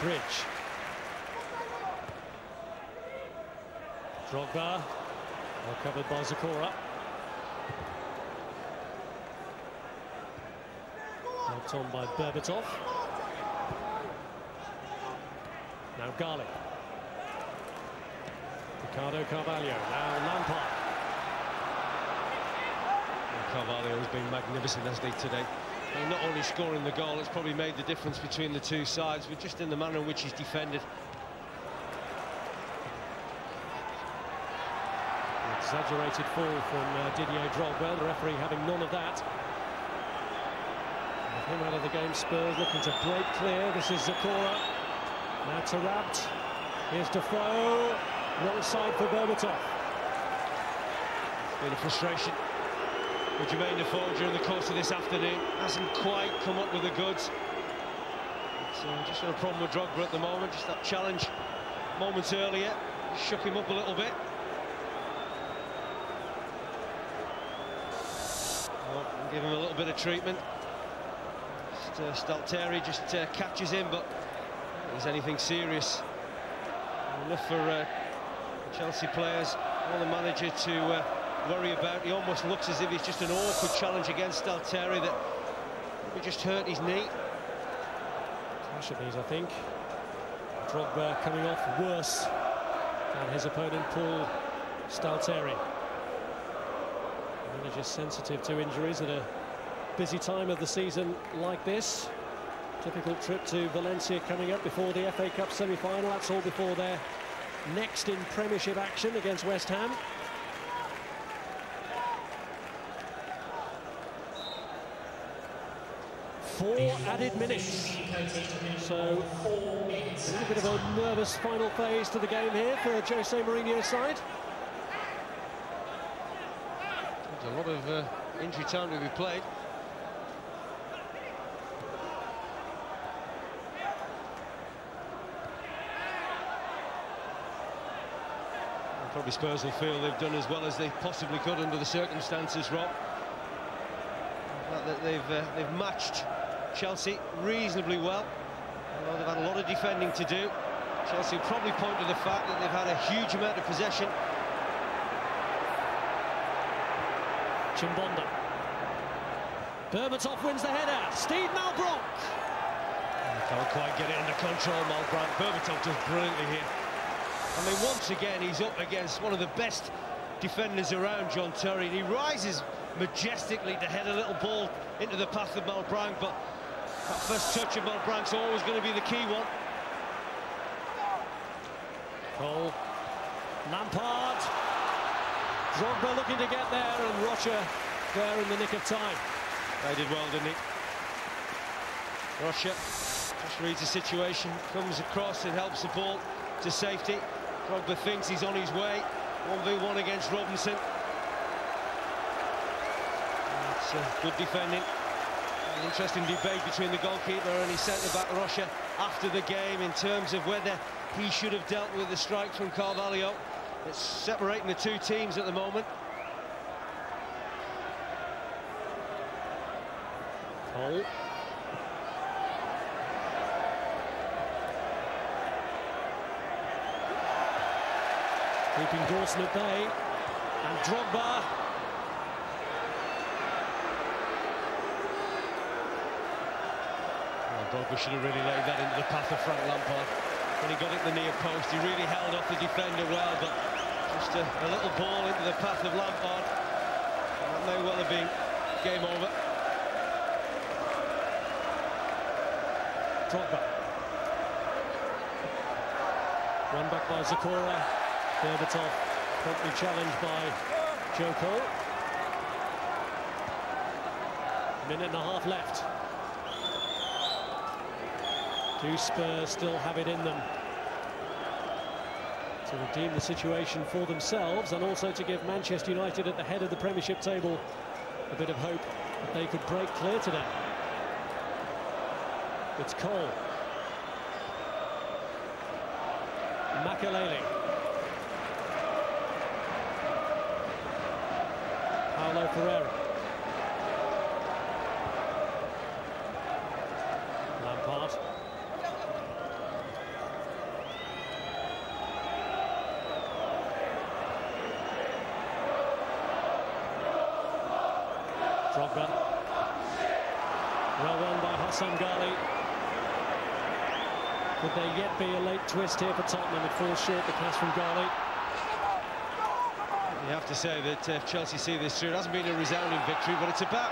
Bridge. Drogba. Well covered by Zokora. Helped on by Berbatov. Now Ghaly. Ricardo Carvalho. Now Lampard. Carvalho has been magnificent, hasn't he, today? And not only scoring the goal, it's probably made the difference between the two sides, but just in the manner in which he's defended. Exaggerated fall from uh, Didier Drogba, the referee having none of that. With him out of the game, Spurs looking to break clear. This is Zakora. Now to Rabt. Here's Defoe. Wrong side for Berbatov. Been a frustration with Jermaine Defoe during the course of this afternoon. Hasn't quite come up with the goods. So just got a problem with Drogba at the moment. Just that challenge moments earlier shook him up a little bit. Well, give him a little bit of treatment. Just, uh, Stalteri just uh, catches him, but is anything serious. Enough for uh, Chelsea players or the manager to uh, worry about. He almost looks as if it's just an awkward challenge against Stalteri that he just hurt his knee. Clash of I think. Drogba coming off worse than his opponent, Paul Stalteri. Manager sensitive to injuries at a busy time of the season like this. Difficult trip to Valencia coming up before the FA Cup semi-final. That's all before their next in Premiership action against West Ham. Four added minutes. So a little bit of a nervous final phase to the game here for Jose Mourinho's side. There's a lot of uh, injury time to be played. And probably Spurs will feel they've done as well as they possibly could under the circumstances, Rob. That they've uh, they've matched Chelsea reasonably well. Although they've had a lot of defending to do. Chelsea will probably point to the fact that they've had a huge amount of possession. Chimbonda. Berbatov wins the header. Steed Malbranque. Can't quite get it under control, Malbranque. Berbatov does brilliantly here. I mean, once again, he's up against one of the best defenders around, John Terry, and he rises majestically to head a little ball into the path of Malbranque, but that first touch of Malbranque's always going to be the key one. Cole. Lampard. Drogba looking to get there, and Rocha there in the nick of time. They did well, didn't he? Rocha just reads the situation, comes across and helps the ball to safety. Drogba thinks he's on his way. 1v1 against Robinson. It's uh, good defending. An interesting debate between the goalkeeper and his centre-back, Rocha, after the game in terms of whether he should have dealt with the strike from Carvalho. It's separating the two teams at the moment. Cole. Keeping Dawson at bay. And Drogba Drogba should have really laid that into the path of Frank Lampard. When he got it in the near post, he really held off the defender well, but just a, a little ball into the path of Lampard. That may well have been game over. Drogba. One back by Zokora. Berbatov promptly challenged by Joe Cole. Minute and a half left. Do Spurs still have it in them to redeem the situation for themselves and also to give Manchester United at the head of the Premiership table a bit of hope that they could break clear today. It's Cole. Makelele. Paulo Ferreira. Lampard. Drogba. Well run by Hossam Ghaly. Could there yet be a late twist here for Tottenham? It falls short, the pass from Ghaly. You have to say that uh, Chelsea see this through. It hasn't been a resounding victory, but it's about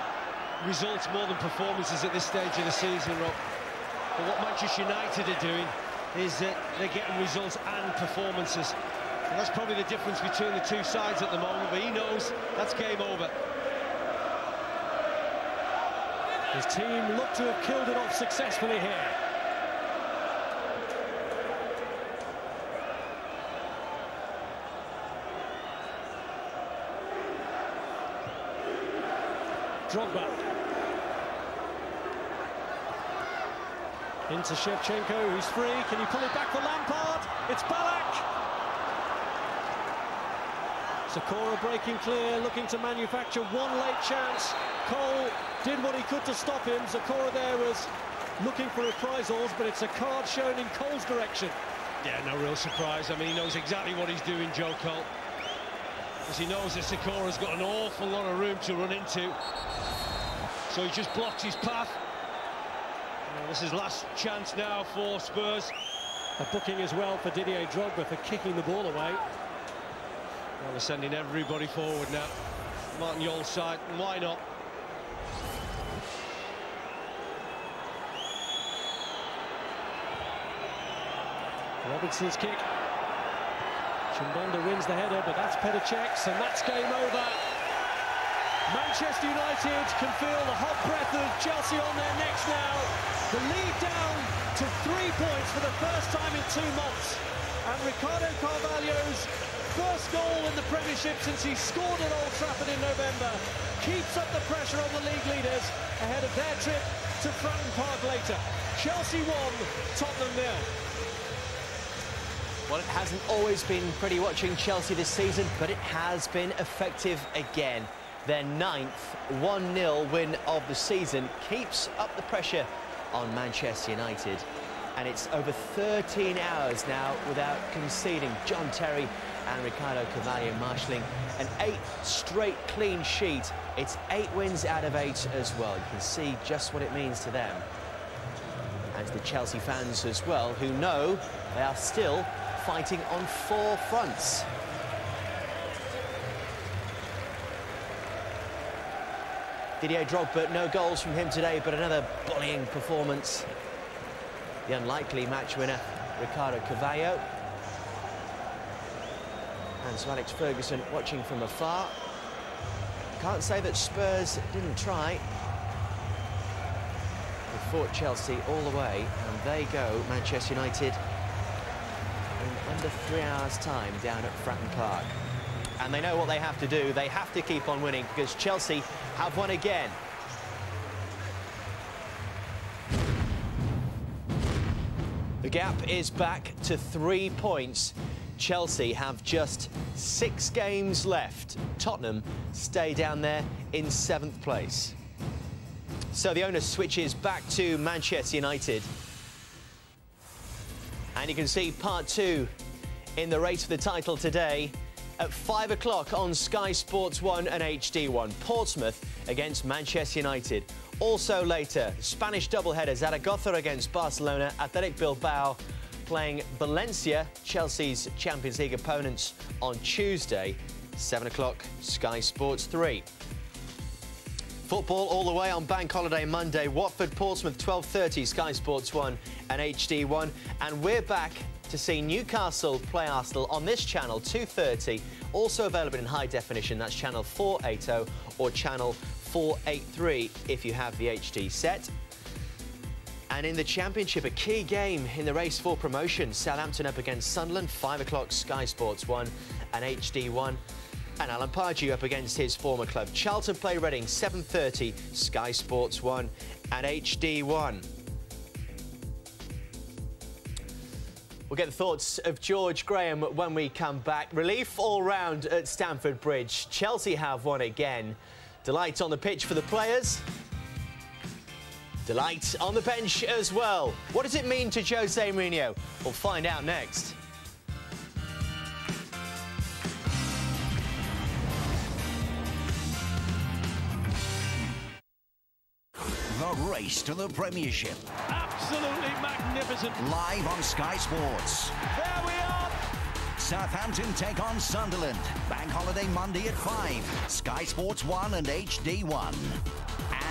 results more than performances at this stage of the season, Rob. But what Manchester United are doing is that they're getting results and performances. And that's probably the difference between the two sides at the moment, but he knows that's game over. His team look to have killed it off successfully here. Drogba. Into Shevchenko, who's free. Can you pull it back for Lampard? It's Ballack. Zokora breaking clear, looking to manufacture one late chance. Cole did what he could to stop him. Zokora there was looking for reprisals, but it's a card shown in Cole's direction. Yeah, no real surprise. I mean, he knows exactly what he's doing, Joe Cole. Because he knows that Zokora's got an awful lot of room to run into. So he just blocks his path. Well, this is last chance now for Spurs. A booking as well for Didier Drogba for kicking the ball away. Well, they're sending everybody forward now. Martin Jol's side, why not? Robinson's kick. Chimbonda wins the header, but that's Petr and that's game over. Manchester United can feel the hot breath of Chelsea on their necks now. The lead down to three points for the first time in two months. And Ricardo Carvalho's first goal in the Premiership since he scored at Old Trafford in November keeps up the pressure on the league leaders ahead of their trip to Fratton Park later. Chelsea won, Tottenham nil. Well, it hasn't always been pretty watching Chelsea this season, but it has been effective again. Their ninth 1-0 win of the season keeps up the pressure on Manchester United. And it's over 13 hours now without conceding. John Terry and Ricardo Carvalho marshalling an eight straight clean sheet. It's eight wins out of eight as well. You can see just what it means to them. And to the Chelsea fans as well, who know they are still fighting on four fronts. Didier Drogba, no goals from him today, but another bullying performance. The unlikely match winner, Ricardo Carvalho. And so Alex Ferguson watching from afar. Can't say that Spurs didn't try. They fought Chelsea all the way, and they go, Manchester United, under three hours' time down at Fratton Park. And they know what they have to do. They have to keep on winning because Chelsea have won again. The gap is back to three points. Chelsea have just six games left. Tottenham stay down there in seventh place. So the owner switches back to Manchester United. And you can see part two in the race for the title today. At 5 o'clock on Sky Sports 1 and HD1, Portsmouth against Manchester United. Also later, Spanish doubleheader Zaragoza against Barcelona, Athletic Bilbao playing Valencia, Chelsea's Champions League opponents on Tuesday, 7 o'clock, Sky Sports 3. Football all the way on Bank Holiday Monday. Watford, Portsmouth, 12.30, Sky Sports 1 and HD1. And we're back to see Newcastle play Arsenal on this channel, 2.30. Also available in high definition, that's channel 480 or channel 483 if you have the HD set. And in the Championship, a key game in the race for promotion. Southampton up against Sunderland, 5 o'clock, Sky Sports 1 and HD1. And Alan Pardew up against his former club. Charlton play Reading, 7.30, Sky Sports 1 and HD1. We'll get the thoughts of George Graham when we come back. Relief all round at Stamford Bridge. Chelsea have won again. Delight on the pitch for the players. Delight on the bench as well. What does it mean to Jose Mourinho? We'll find out next. The race to the Premiership. Absolutely magnificent. Live on Sky Sports. There we are. Southampton take on Sunderland. Bank Holiday Monday at 5. Sky Sports 1 and HD1.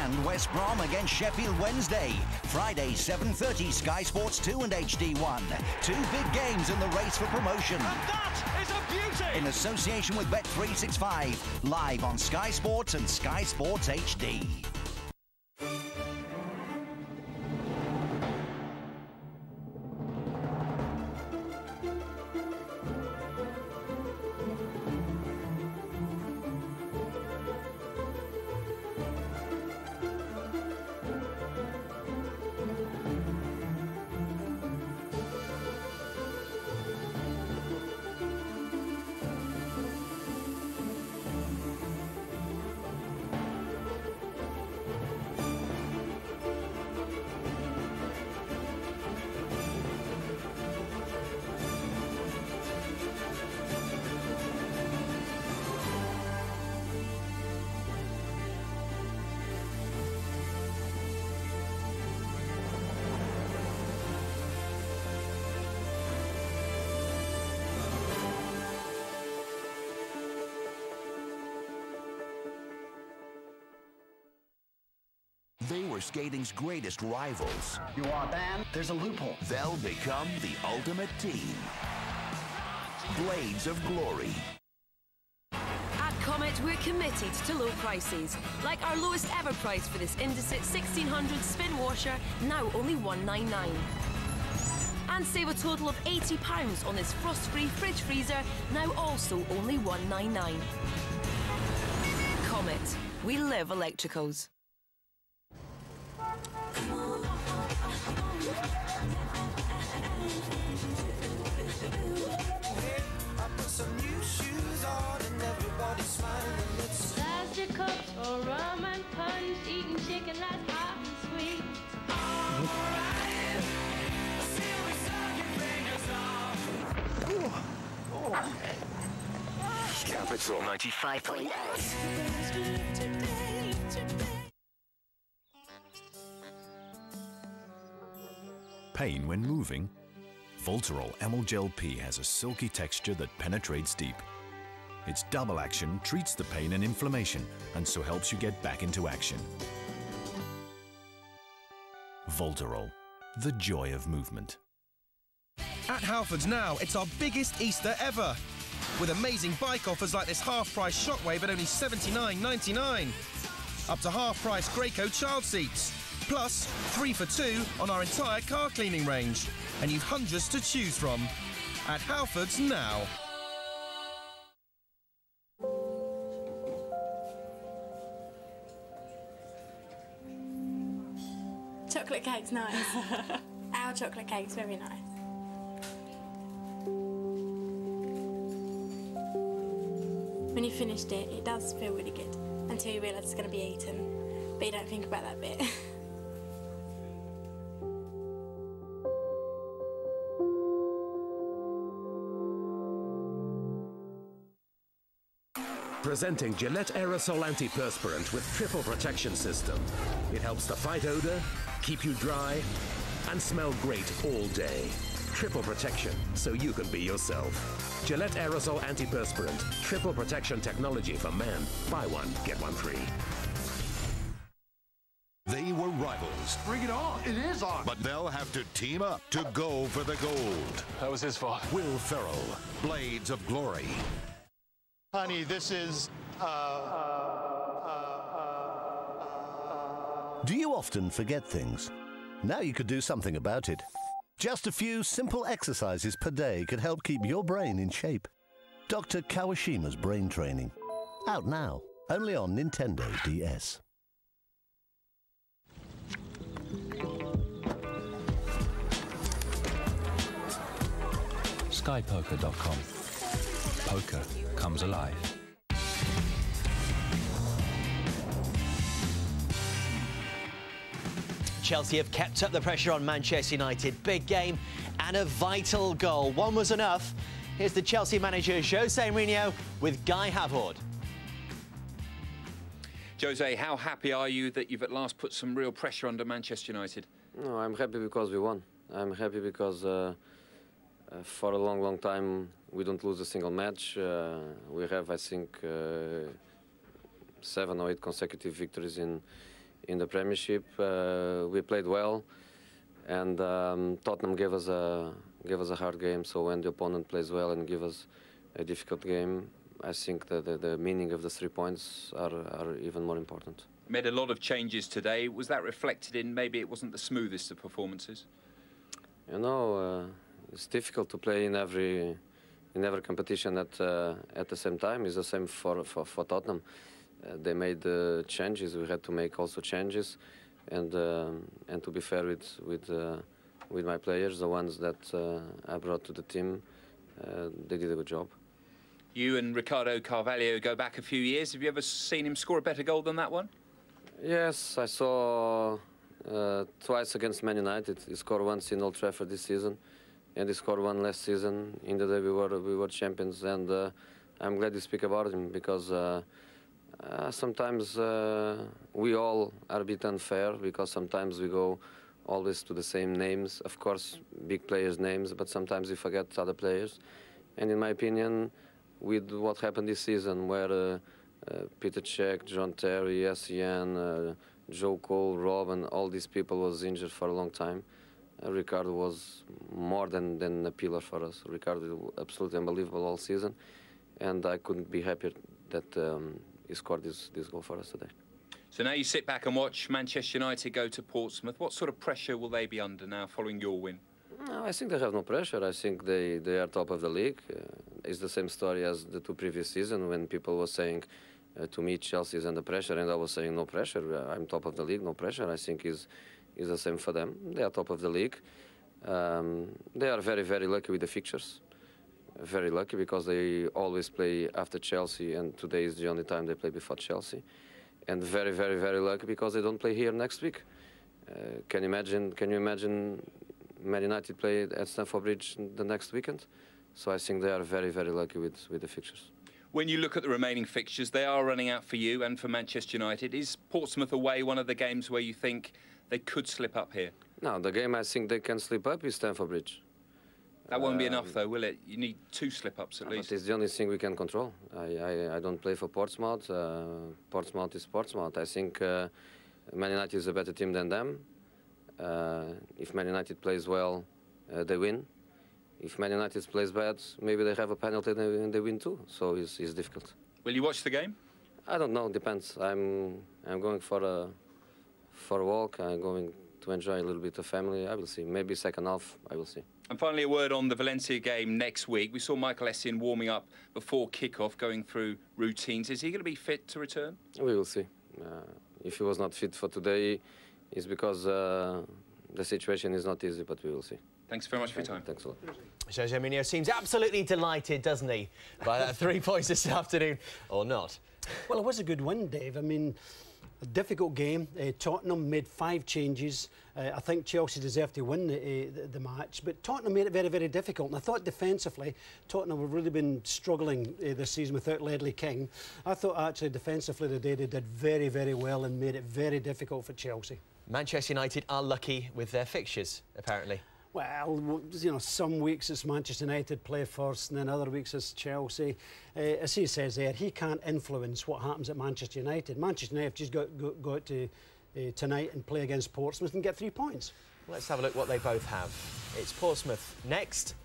And West Brom against Sheffield Wednesday. Friday, 7.30, Sky Sports 2 and HD1. Two big games in the race for promotion. That is a beauty. In association with Bet365. Live on Sky Sports and Sky Sports HD. Skating's greatest rivals. You want that? There's a loophole. They'll become the ultimate team. Blades of Glory. At Comet, we're committed to low prices. Like our lowest ever price for this Indesit 1600 spin washer, now only 199. And save a total of £80 on this frost-free fridge freezer, now also only 199. Comet, we live electricals. Cups for rum and punch, eating chicken that's hot and sweet. Capital 95.8. Pain when moving? Voltarol Emulgel P has a silky texture that penetrates deep. Its double action treats the pain and inflammation and so helps you get back into action. Voltarol, the joy of movement. At Halfords now, it's our biggest Easter ever. With amazing bike offers like this half-price Shockwave at only $79.99. Up to half-price Graco child seats. Plus, three for two on our entire car cleaning range. And you've hundreds to choose from. At Halfords now. chocolate cake's nice. *laughs* Our chocolate cake's very nice. When you finished it, it does feel really good until you realise it's going to be eaten, but you don't think about that bit. *laughs* Presenting Gillette Aerosol Antiperspirant with triple protection system. It helps to fight odor, keep you dry, and smell great all day. Triple protection, so you can be yourself. Gillette Aerosol Antiperspirant. Triple protection technology for men. Buy one, get one free. They were rivals. Bring it on. It is on. But they'll have to team up to go for the gold. That was his fault. Will Ferrell, Blades of Glory. Honey, this is. Uh, do you often forget things? Now you could do something about it. Just a few simple exercises per day could help keep your brain in shape. Dr. Kawashima's Brain Training. Out now, only on Nintendo DS. SkyPoker.com. Poker comes alive. Chelsea have kept up the pressure on Manchester United. Big game and a vital goal. One was enough. Here's the Chelsea manager, Jose Mourinho, with Guy Havord. Jose, how happy are you that you've at last put some real pressure under Manchester United? No, I'm happy because we won. I'm happy because uh, uh, for a long, long time we don't lose a single match. Uh, we have, I think, uh, seven or eight consecutive victories in in the Premiership. Uh, we played well, and um, Tottenham gave us a gave us a hard game. So when the opponent plays well and give us a difficult game, I think that the, the meaning of the three points are, are even more important. Made a lot of changes today. Was that reflected in maybe it wasn't the smoothest of performances? You know, uh, it's difficult to play in every in every competition at uh, at the same time. It's the same for for, for Tottenham. Uh, they made uh, changes. We had to make also changes, and um, and to be fair with with uh, with my players, the ones that I brought to the team, they did a good job. You and Ricardo Carvalho go back a few years. Have you ever seen him score a better goal than that one? Yes, I saw uh, twice against Man United. He scored once in Old Trafford this season, and he scored one last season in the day we were we were champions. And uh, I'm glad you speak about him because uh, uh, sometimes uh, we all are a bit unfair because sometimes we go always to the same names. Of course, big players' names, but sometimes we forget other players. And in my opinion, with what happened this season, where uh, uh Petr Cech, John Terry, Essien, uh, Joe Cole, Robben, all these people was injured for a long time. Uh, Ricardo was more than, than a pillar for us. Ricardo absolutely unbelievable all season, and I couldn't be happier that um, he scored this, this goal for us today. So now you sit back and watch Manchester United go to Portsmouth. What sort of pressure will they be under now following your win? No, I think they have no pressure. I think they, they are top of the league. Uh, it's the same story as the two previous seasons when people were saying uh, to me Chelsea is under pressure and I was saying no pressure. Uh, I'm top of the league, no pressure. I think is is the same for them. They are top of the league. Um, they are very, very lucky with the fixtures very lucky because they always play after Chelsea, and today is the only time they play before Chelsea. And very, very, very lucky because they don't play here next week. Uh, can you imagine? Can you imagine Man United play at Stamford Bridge the next weekend? So I think they are very, very lucky with with the fixtures. When you look at the remaining fixtures, they are running out for you and for Manchester United. Is Portsmouth away one of the games where you think they could slip up here? No, the game I think they can slip up is Stamford Bridge. That won't be enough, though, will it? You need two slip-ups at least. But it's the only thing we can control. I, I, I don't play for Portsmouth. Uh, Portsmouth is Portsmouth. I think uh, Man United is a better team than them. Uh, if Man United plays well, uh, they win. If Man United plays bad, maybe they have a penalty and they win too. So it's, it's difficult. Will you watch the game? I don't know. Depends. I'm I'm going for a for a walk. I'm going to enjoy a little bit of family. I will see. Maybe second half. I will see. And finally, a word on the Valencia game next week. We saw Michael Essien warming up before kick-off, going through routines. Is he going to be fit to return? We will see. Uh, if he was not fit for today, it's because uh, the situation is not easy, but we will see. Thanks very much for your time. Thanks a lot. Jose Mourinho seems absolutely delighted, doesn't he, by that *laughs* three points this afternoon, or not? Well, it was a good win, Dave. I mean, A difficult game. Uh, Tottenham made five changes. Uh, I think Chelsea deserved to win the, uh, the, match, but Tottenham made it very, very difficult. And I thought defensively, Tottenham have really been struggling uh, this season without Ledley King. I thought actually defensively today they did very, very well and made it very difficult for Chelsea. Manchester United are lucky with their fixtures, apparently. Well, you know, some weeks it's Manchester United play first, and then other weeks it's Chelsea. Uh, as he says there, he can't influence what happens at Manchester United. Manchester United just got go, go out to uh, tonight and play against Portsmouth and get three points. Let's have a look what they both have. It's Portsmouth next.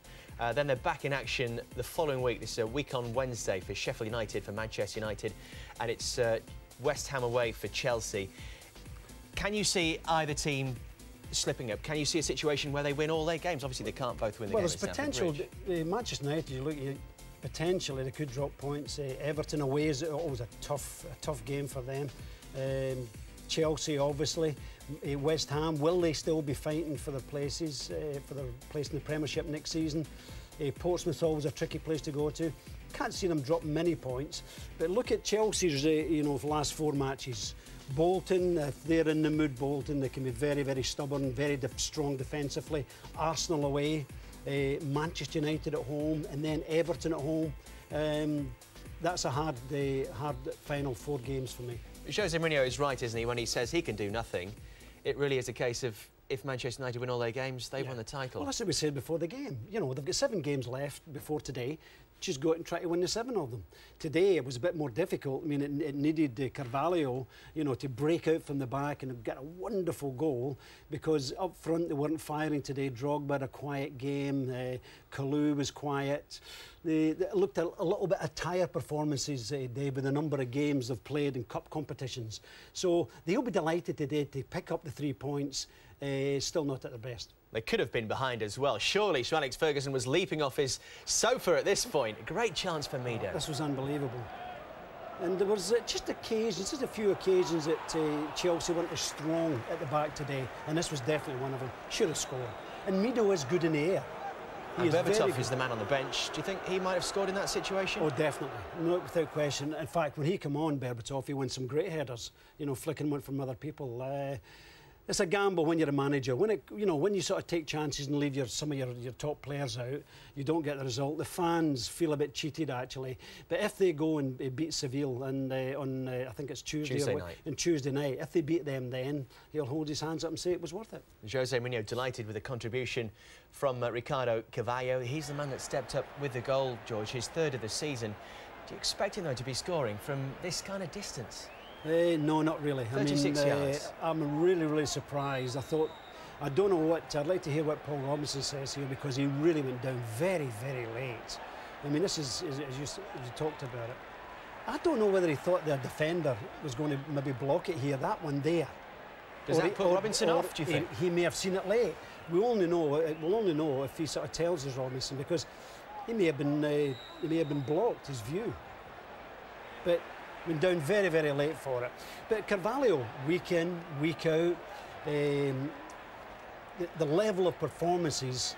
Uh, then they're back in action the following week. This is a week on Wednesday for Sheffield United, for Manchester United, and it's uh, West Ham away for Chelsea. Can you see either team slipping up? Can you see a situation where they win all their games? Obviously, they can't both win the well, game. Well, there's potential. Uh, Manchester United, you look at potentially they could drop points. Uh, Everton away is always a tough, a tough game for them. Um, Chelsea, obviously. Uh, West Ham, will they still be fighting for their places, uh, for their place in the Premiership next season? Uh, Portsmouth always a tricky place to go to. Can't see them drop many points. But look at Chelsea's, uh, you know, last four matches. Bolton, if they're in the mood, Bolton, they can be very, very stubborn, very def strong defensively. Arsenal away, uh, Manchester United at home, and then Everton at home. Um, that's a hard, uh, hard final four games for me. Jose Mourinho is right, isn't he, when he says he can do nothing. It really is a case of if Manchester United win all their games, they've yeah. won the title. Well, that's what we said before the game. You know, they've got seven games left before today just go out and try to win the seven of them. Today it was a bit more difficult. I mean, it, it needed uh, Carvalho, you know, to break out from the back and get a wonderful goal because up front they weren't firing today. Drogba had a quiet game. Uh, Kalou was quiet. They, they looked a, a, little bit of tired performances, uh, with the number of games they've played in cup competitions. So they'll be delighted today to pick up the three points. Uh, still not at their best. They could have been behind as well. Surely Sir Alex Ferguson was leaping off his sofa at this point. A great chance for Mido. This was unbelievable. And there was uh, just occasions, just a few occasions that uh, Chelsea weren't as strong at the back today, and this was definitely one of them. Should have scored. And Mido is good in the air. He and Berbatov is the man on the bench. Do you think he might have scored in that situation? Oh, definitely. No, without question. In fact, when he came on, Berbatov, he won some great headers, you know, flicking one from other people. Uh, it's a gamble when you're a manager. When it, you know, when you sort of take chances and leave your, some of your, your top players out, you don't get the result. The fans feel a bit cheated actually. But if they go and beat Seville and uh, on, uh, I think it's Tuesday, Tuesday night. and Tuesday night, if they beat them, then he'll hold his hands up and say it was worth it. Jose Mourinho delighted with the contribution from uh, Ricardo Carvalho. He's the man that stepped up with the goal, George, his third of the season. Do you expect him though to be scoring from this kind of distance? Uh, no, not really. 36 I mean, yards. Uh, I'm really, really surprised. I thought, I don't know what, I'd like to hear what Paul Robinson says here because he really went down very, very late. I mean, this is, as, you, as you talked about it. I don't know whether he thought the defender was going to maybe block it here, that one there. Does or that put or, Robinson or off, do you think? He, he, may have seen it late. We only know, we'll only know if he sort of tells us Robinson because he may have been, uh, he may have been blocked, his view. But went down very, very late for it. But Carvalho, week in, week out, um, the, the level of performances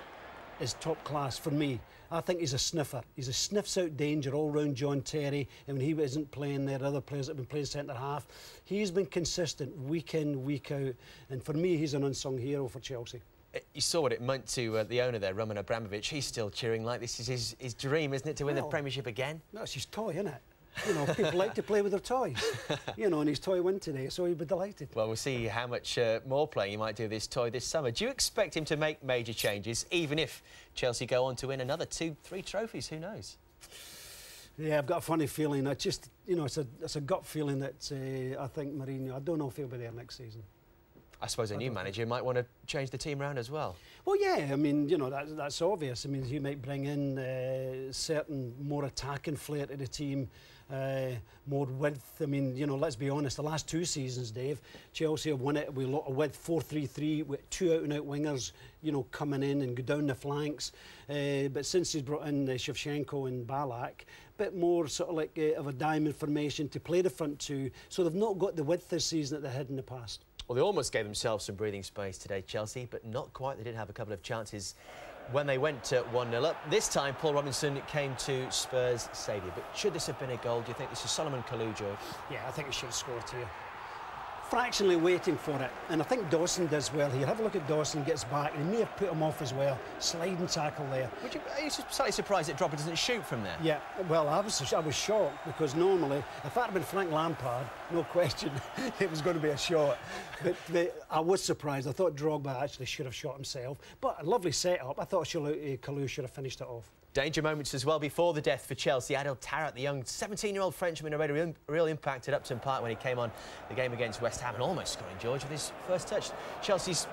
is top class for me. I think he's a sniffer. He's a sniffs out danger all round John Terry. And when he isn't playing there, other players that have been playing centre half. He's been consistent week in, week out. And for me, he's an unsung hero for Chelsea. Uh, you saw what it meant to uh, the owner there, Roman Abramovich. He's still cheering like this is his, his dream, isn't it, to win well, the Premiership again? That's his toy, isn't it? You know, people like to play with their toys. *laughs* You know, and his toy won today, so he'd be delighted. Well, we'll see how much uh, more playing he might do with this toy this summer. Do you expect him to make major changes, even if Chelsea go on to win another two, three trophies? Who knows? Yeah, I've got a funny feeling. I just, you know, it's a, it's a gut feeling that uh, I think Mourinho, I don't know if he'll be there next season. I suppose a new manager might want to change the team around as well. Well, yeah, I mean, you know, that, that's obvious. I mean, he might bring in uh, certain more attacking flair to the team, uh, more width. I mean, you know, let's be honest, the last two seasons, Dave, Chelsea have won it with a lot of width, 4-3-3, with two out-and-out wingers, you know, coming in and go down the flanks. Uh, but since he's brought in uh, Shevchenko and Ballack, bit more sort of like uh, of a diamond formation to play the front two, so they've not got the width this season that they had in the past. Well, they almost gave themselves some breathing space today, Chelsea, but not quite. They did have a couple of chances when they went to 1-0 up. This time, Paul Robinson came to Spurs saviour. But should this have been a goal? Do you think this is Salomon Kalou, George? Yeah, I think he should have scored here. Fractionally waiting for it. And I think Dawson does well here. Have a look at Dawson, gets back, and he may have put him off as well. Sliding tackle there. Would you, are you slightly surprised that Drogba doesn't shoot from there? Yeah, well, I was, I was shocked because normally, if that had been Frank Lampard, no *laughs* question, it was going to be a shot. But the, I was surprised. I thought Drogba actually should have shot himself. But a lovely setup. I thought Kalou should have finished it off. Danger moments as well before the death for Chelsea. Adil Taarabt, the young 17-year-old Frenchman who made a real, impact at Upton Park when he came on the game against West Ham and almost scoring George with his first touch. Chelsea's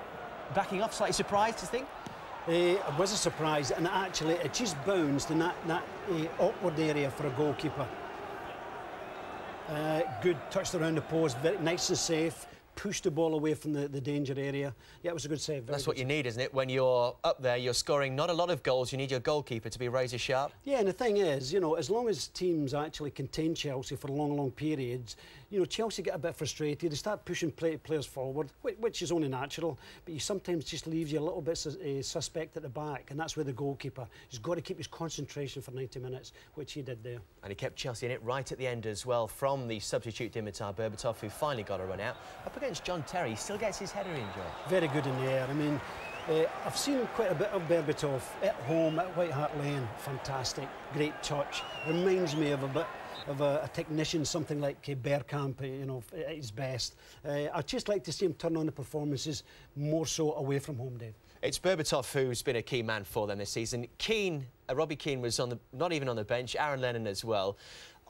backing off, slightly surprised, do you think? It was a surprise, and actually it just bounced in that, that uh, awkward area for a goalkeeper. Uh, good touch around the post, very nice and safe pushed the ball away from the, the danger area. Yeah, it was a good save. That's good what you save. need, isn't it? When you're up there, you're scoring not a lot of goals. You need your goalkeeper to be razor sharp. Yeah, and the thing is, you know, as long as teams actually contain Chelsea for long, long periods, you know, Chelsea get a bit frustrated. They start pushing play, players forward, which is only natural. But you sometimes just leaves you a little bit uh, suspect at the back, and that's where the goalkeeper has got to keep his concentration for 90 minutes, which he did there. And he kept Chelsea in it right at the end as well, from the substitute Dimitar Berbatov, who finally got a run out. Up against John Terry, he still gets his header in, John. Very good in the air. I mean, uh, I've seen quite a bit of Berbatov at home at White Hart Lane. Fantastic, great touch. Reminds me of a bit of a, a technician, something like uh, Bergkamp, you know, at his best. Uh, I'd just like to see him turn on the performances more so away from home, Dave. It's Berbatov who's been a key man for them this season. Keane, uh, Robbie Keane was on the, not even on the bench, Aaron Lennon as well.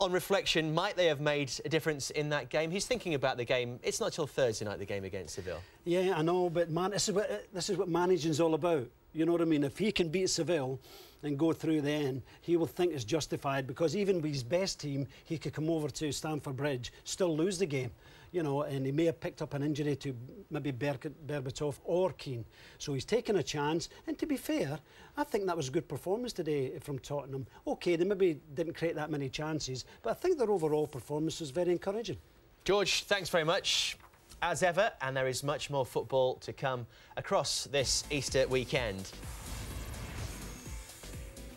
On reflection, might they have made a difference in that game? He's thinking about the game. It's not till Thursday night, the game against Seville. Yeah, I know, but man, this is what, this is what managing's all about. You know what I mean? If he can beat Seville, and go through the end, he will think it's justified because even with his best team, he could come over to Stamford Bridge, still lose the game. You know, and he may have picked up an injury to maybe Ber Berbatov or Keane. So he's taken a chance. And to be fair, I think that was a good performance today from Tottenham. OK, they maybe didn't create that many chances, but I think their overall performance was very encouraging. George, thanks very much as ever, and there is much more football to come across this Easter weekend.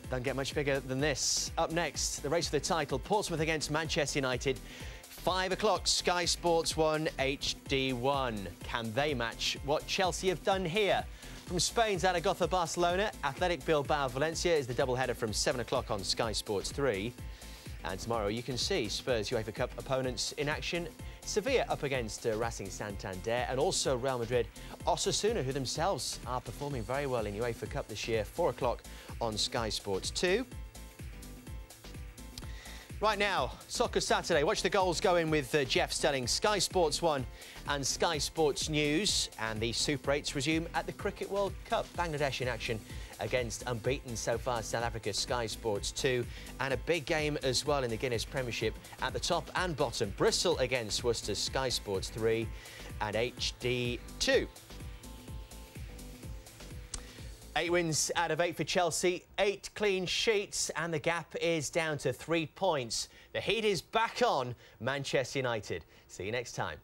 Don't get much bigger than this. Up next, the race for the title, Portsmouth against Manchester United. 5 o'clock, Sky Sports 1 HD1. Can they match what Chelsea have done here? From Spain's Zaragoza Barcelona, Athletic Bilbao Valencia is the double-header from 7 o'clock on Sky Sports 3. And tomorrow you can see Spurs UEFA Cup opponents in action. Sevilla up against uh, Racing Santander and also Real Madrid Osasuna, who themselves are performing very well in UEFA Cup this year. 4 o'clock on Sky Sports 2. Right now, Soccer Saturday. Watch the goals go in with uh, Jeff Stelling, Sky Sports 1 and Sky Sports News. And the Super 8s resume at the Cricket World Cup. Bangladesh in action against unbeaten so far South Africa, Sky Sports 2. And a big game as well in the Guinness Premiership at the top and bottom. Bristol against Worcester, Sky Sports 3 and HD 2. Eight wins out of eight for Chelsea, eight clean sheets, and the gap is down to three points. The heat is back on Manchester United. See you next time.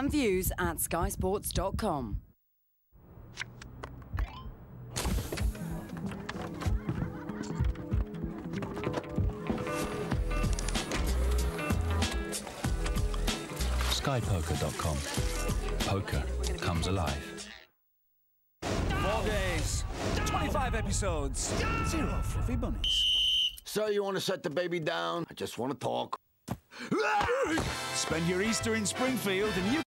And views at skysports.com. Skypoker.com. Poker comes alive. Four days, 25 episodes. Zero fluffy bunnies. So you want to set the baby down? I just want to talk. Spend your Easter in Springfield and you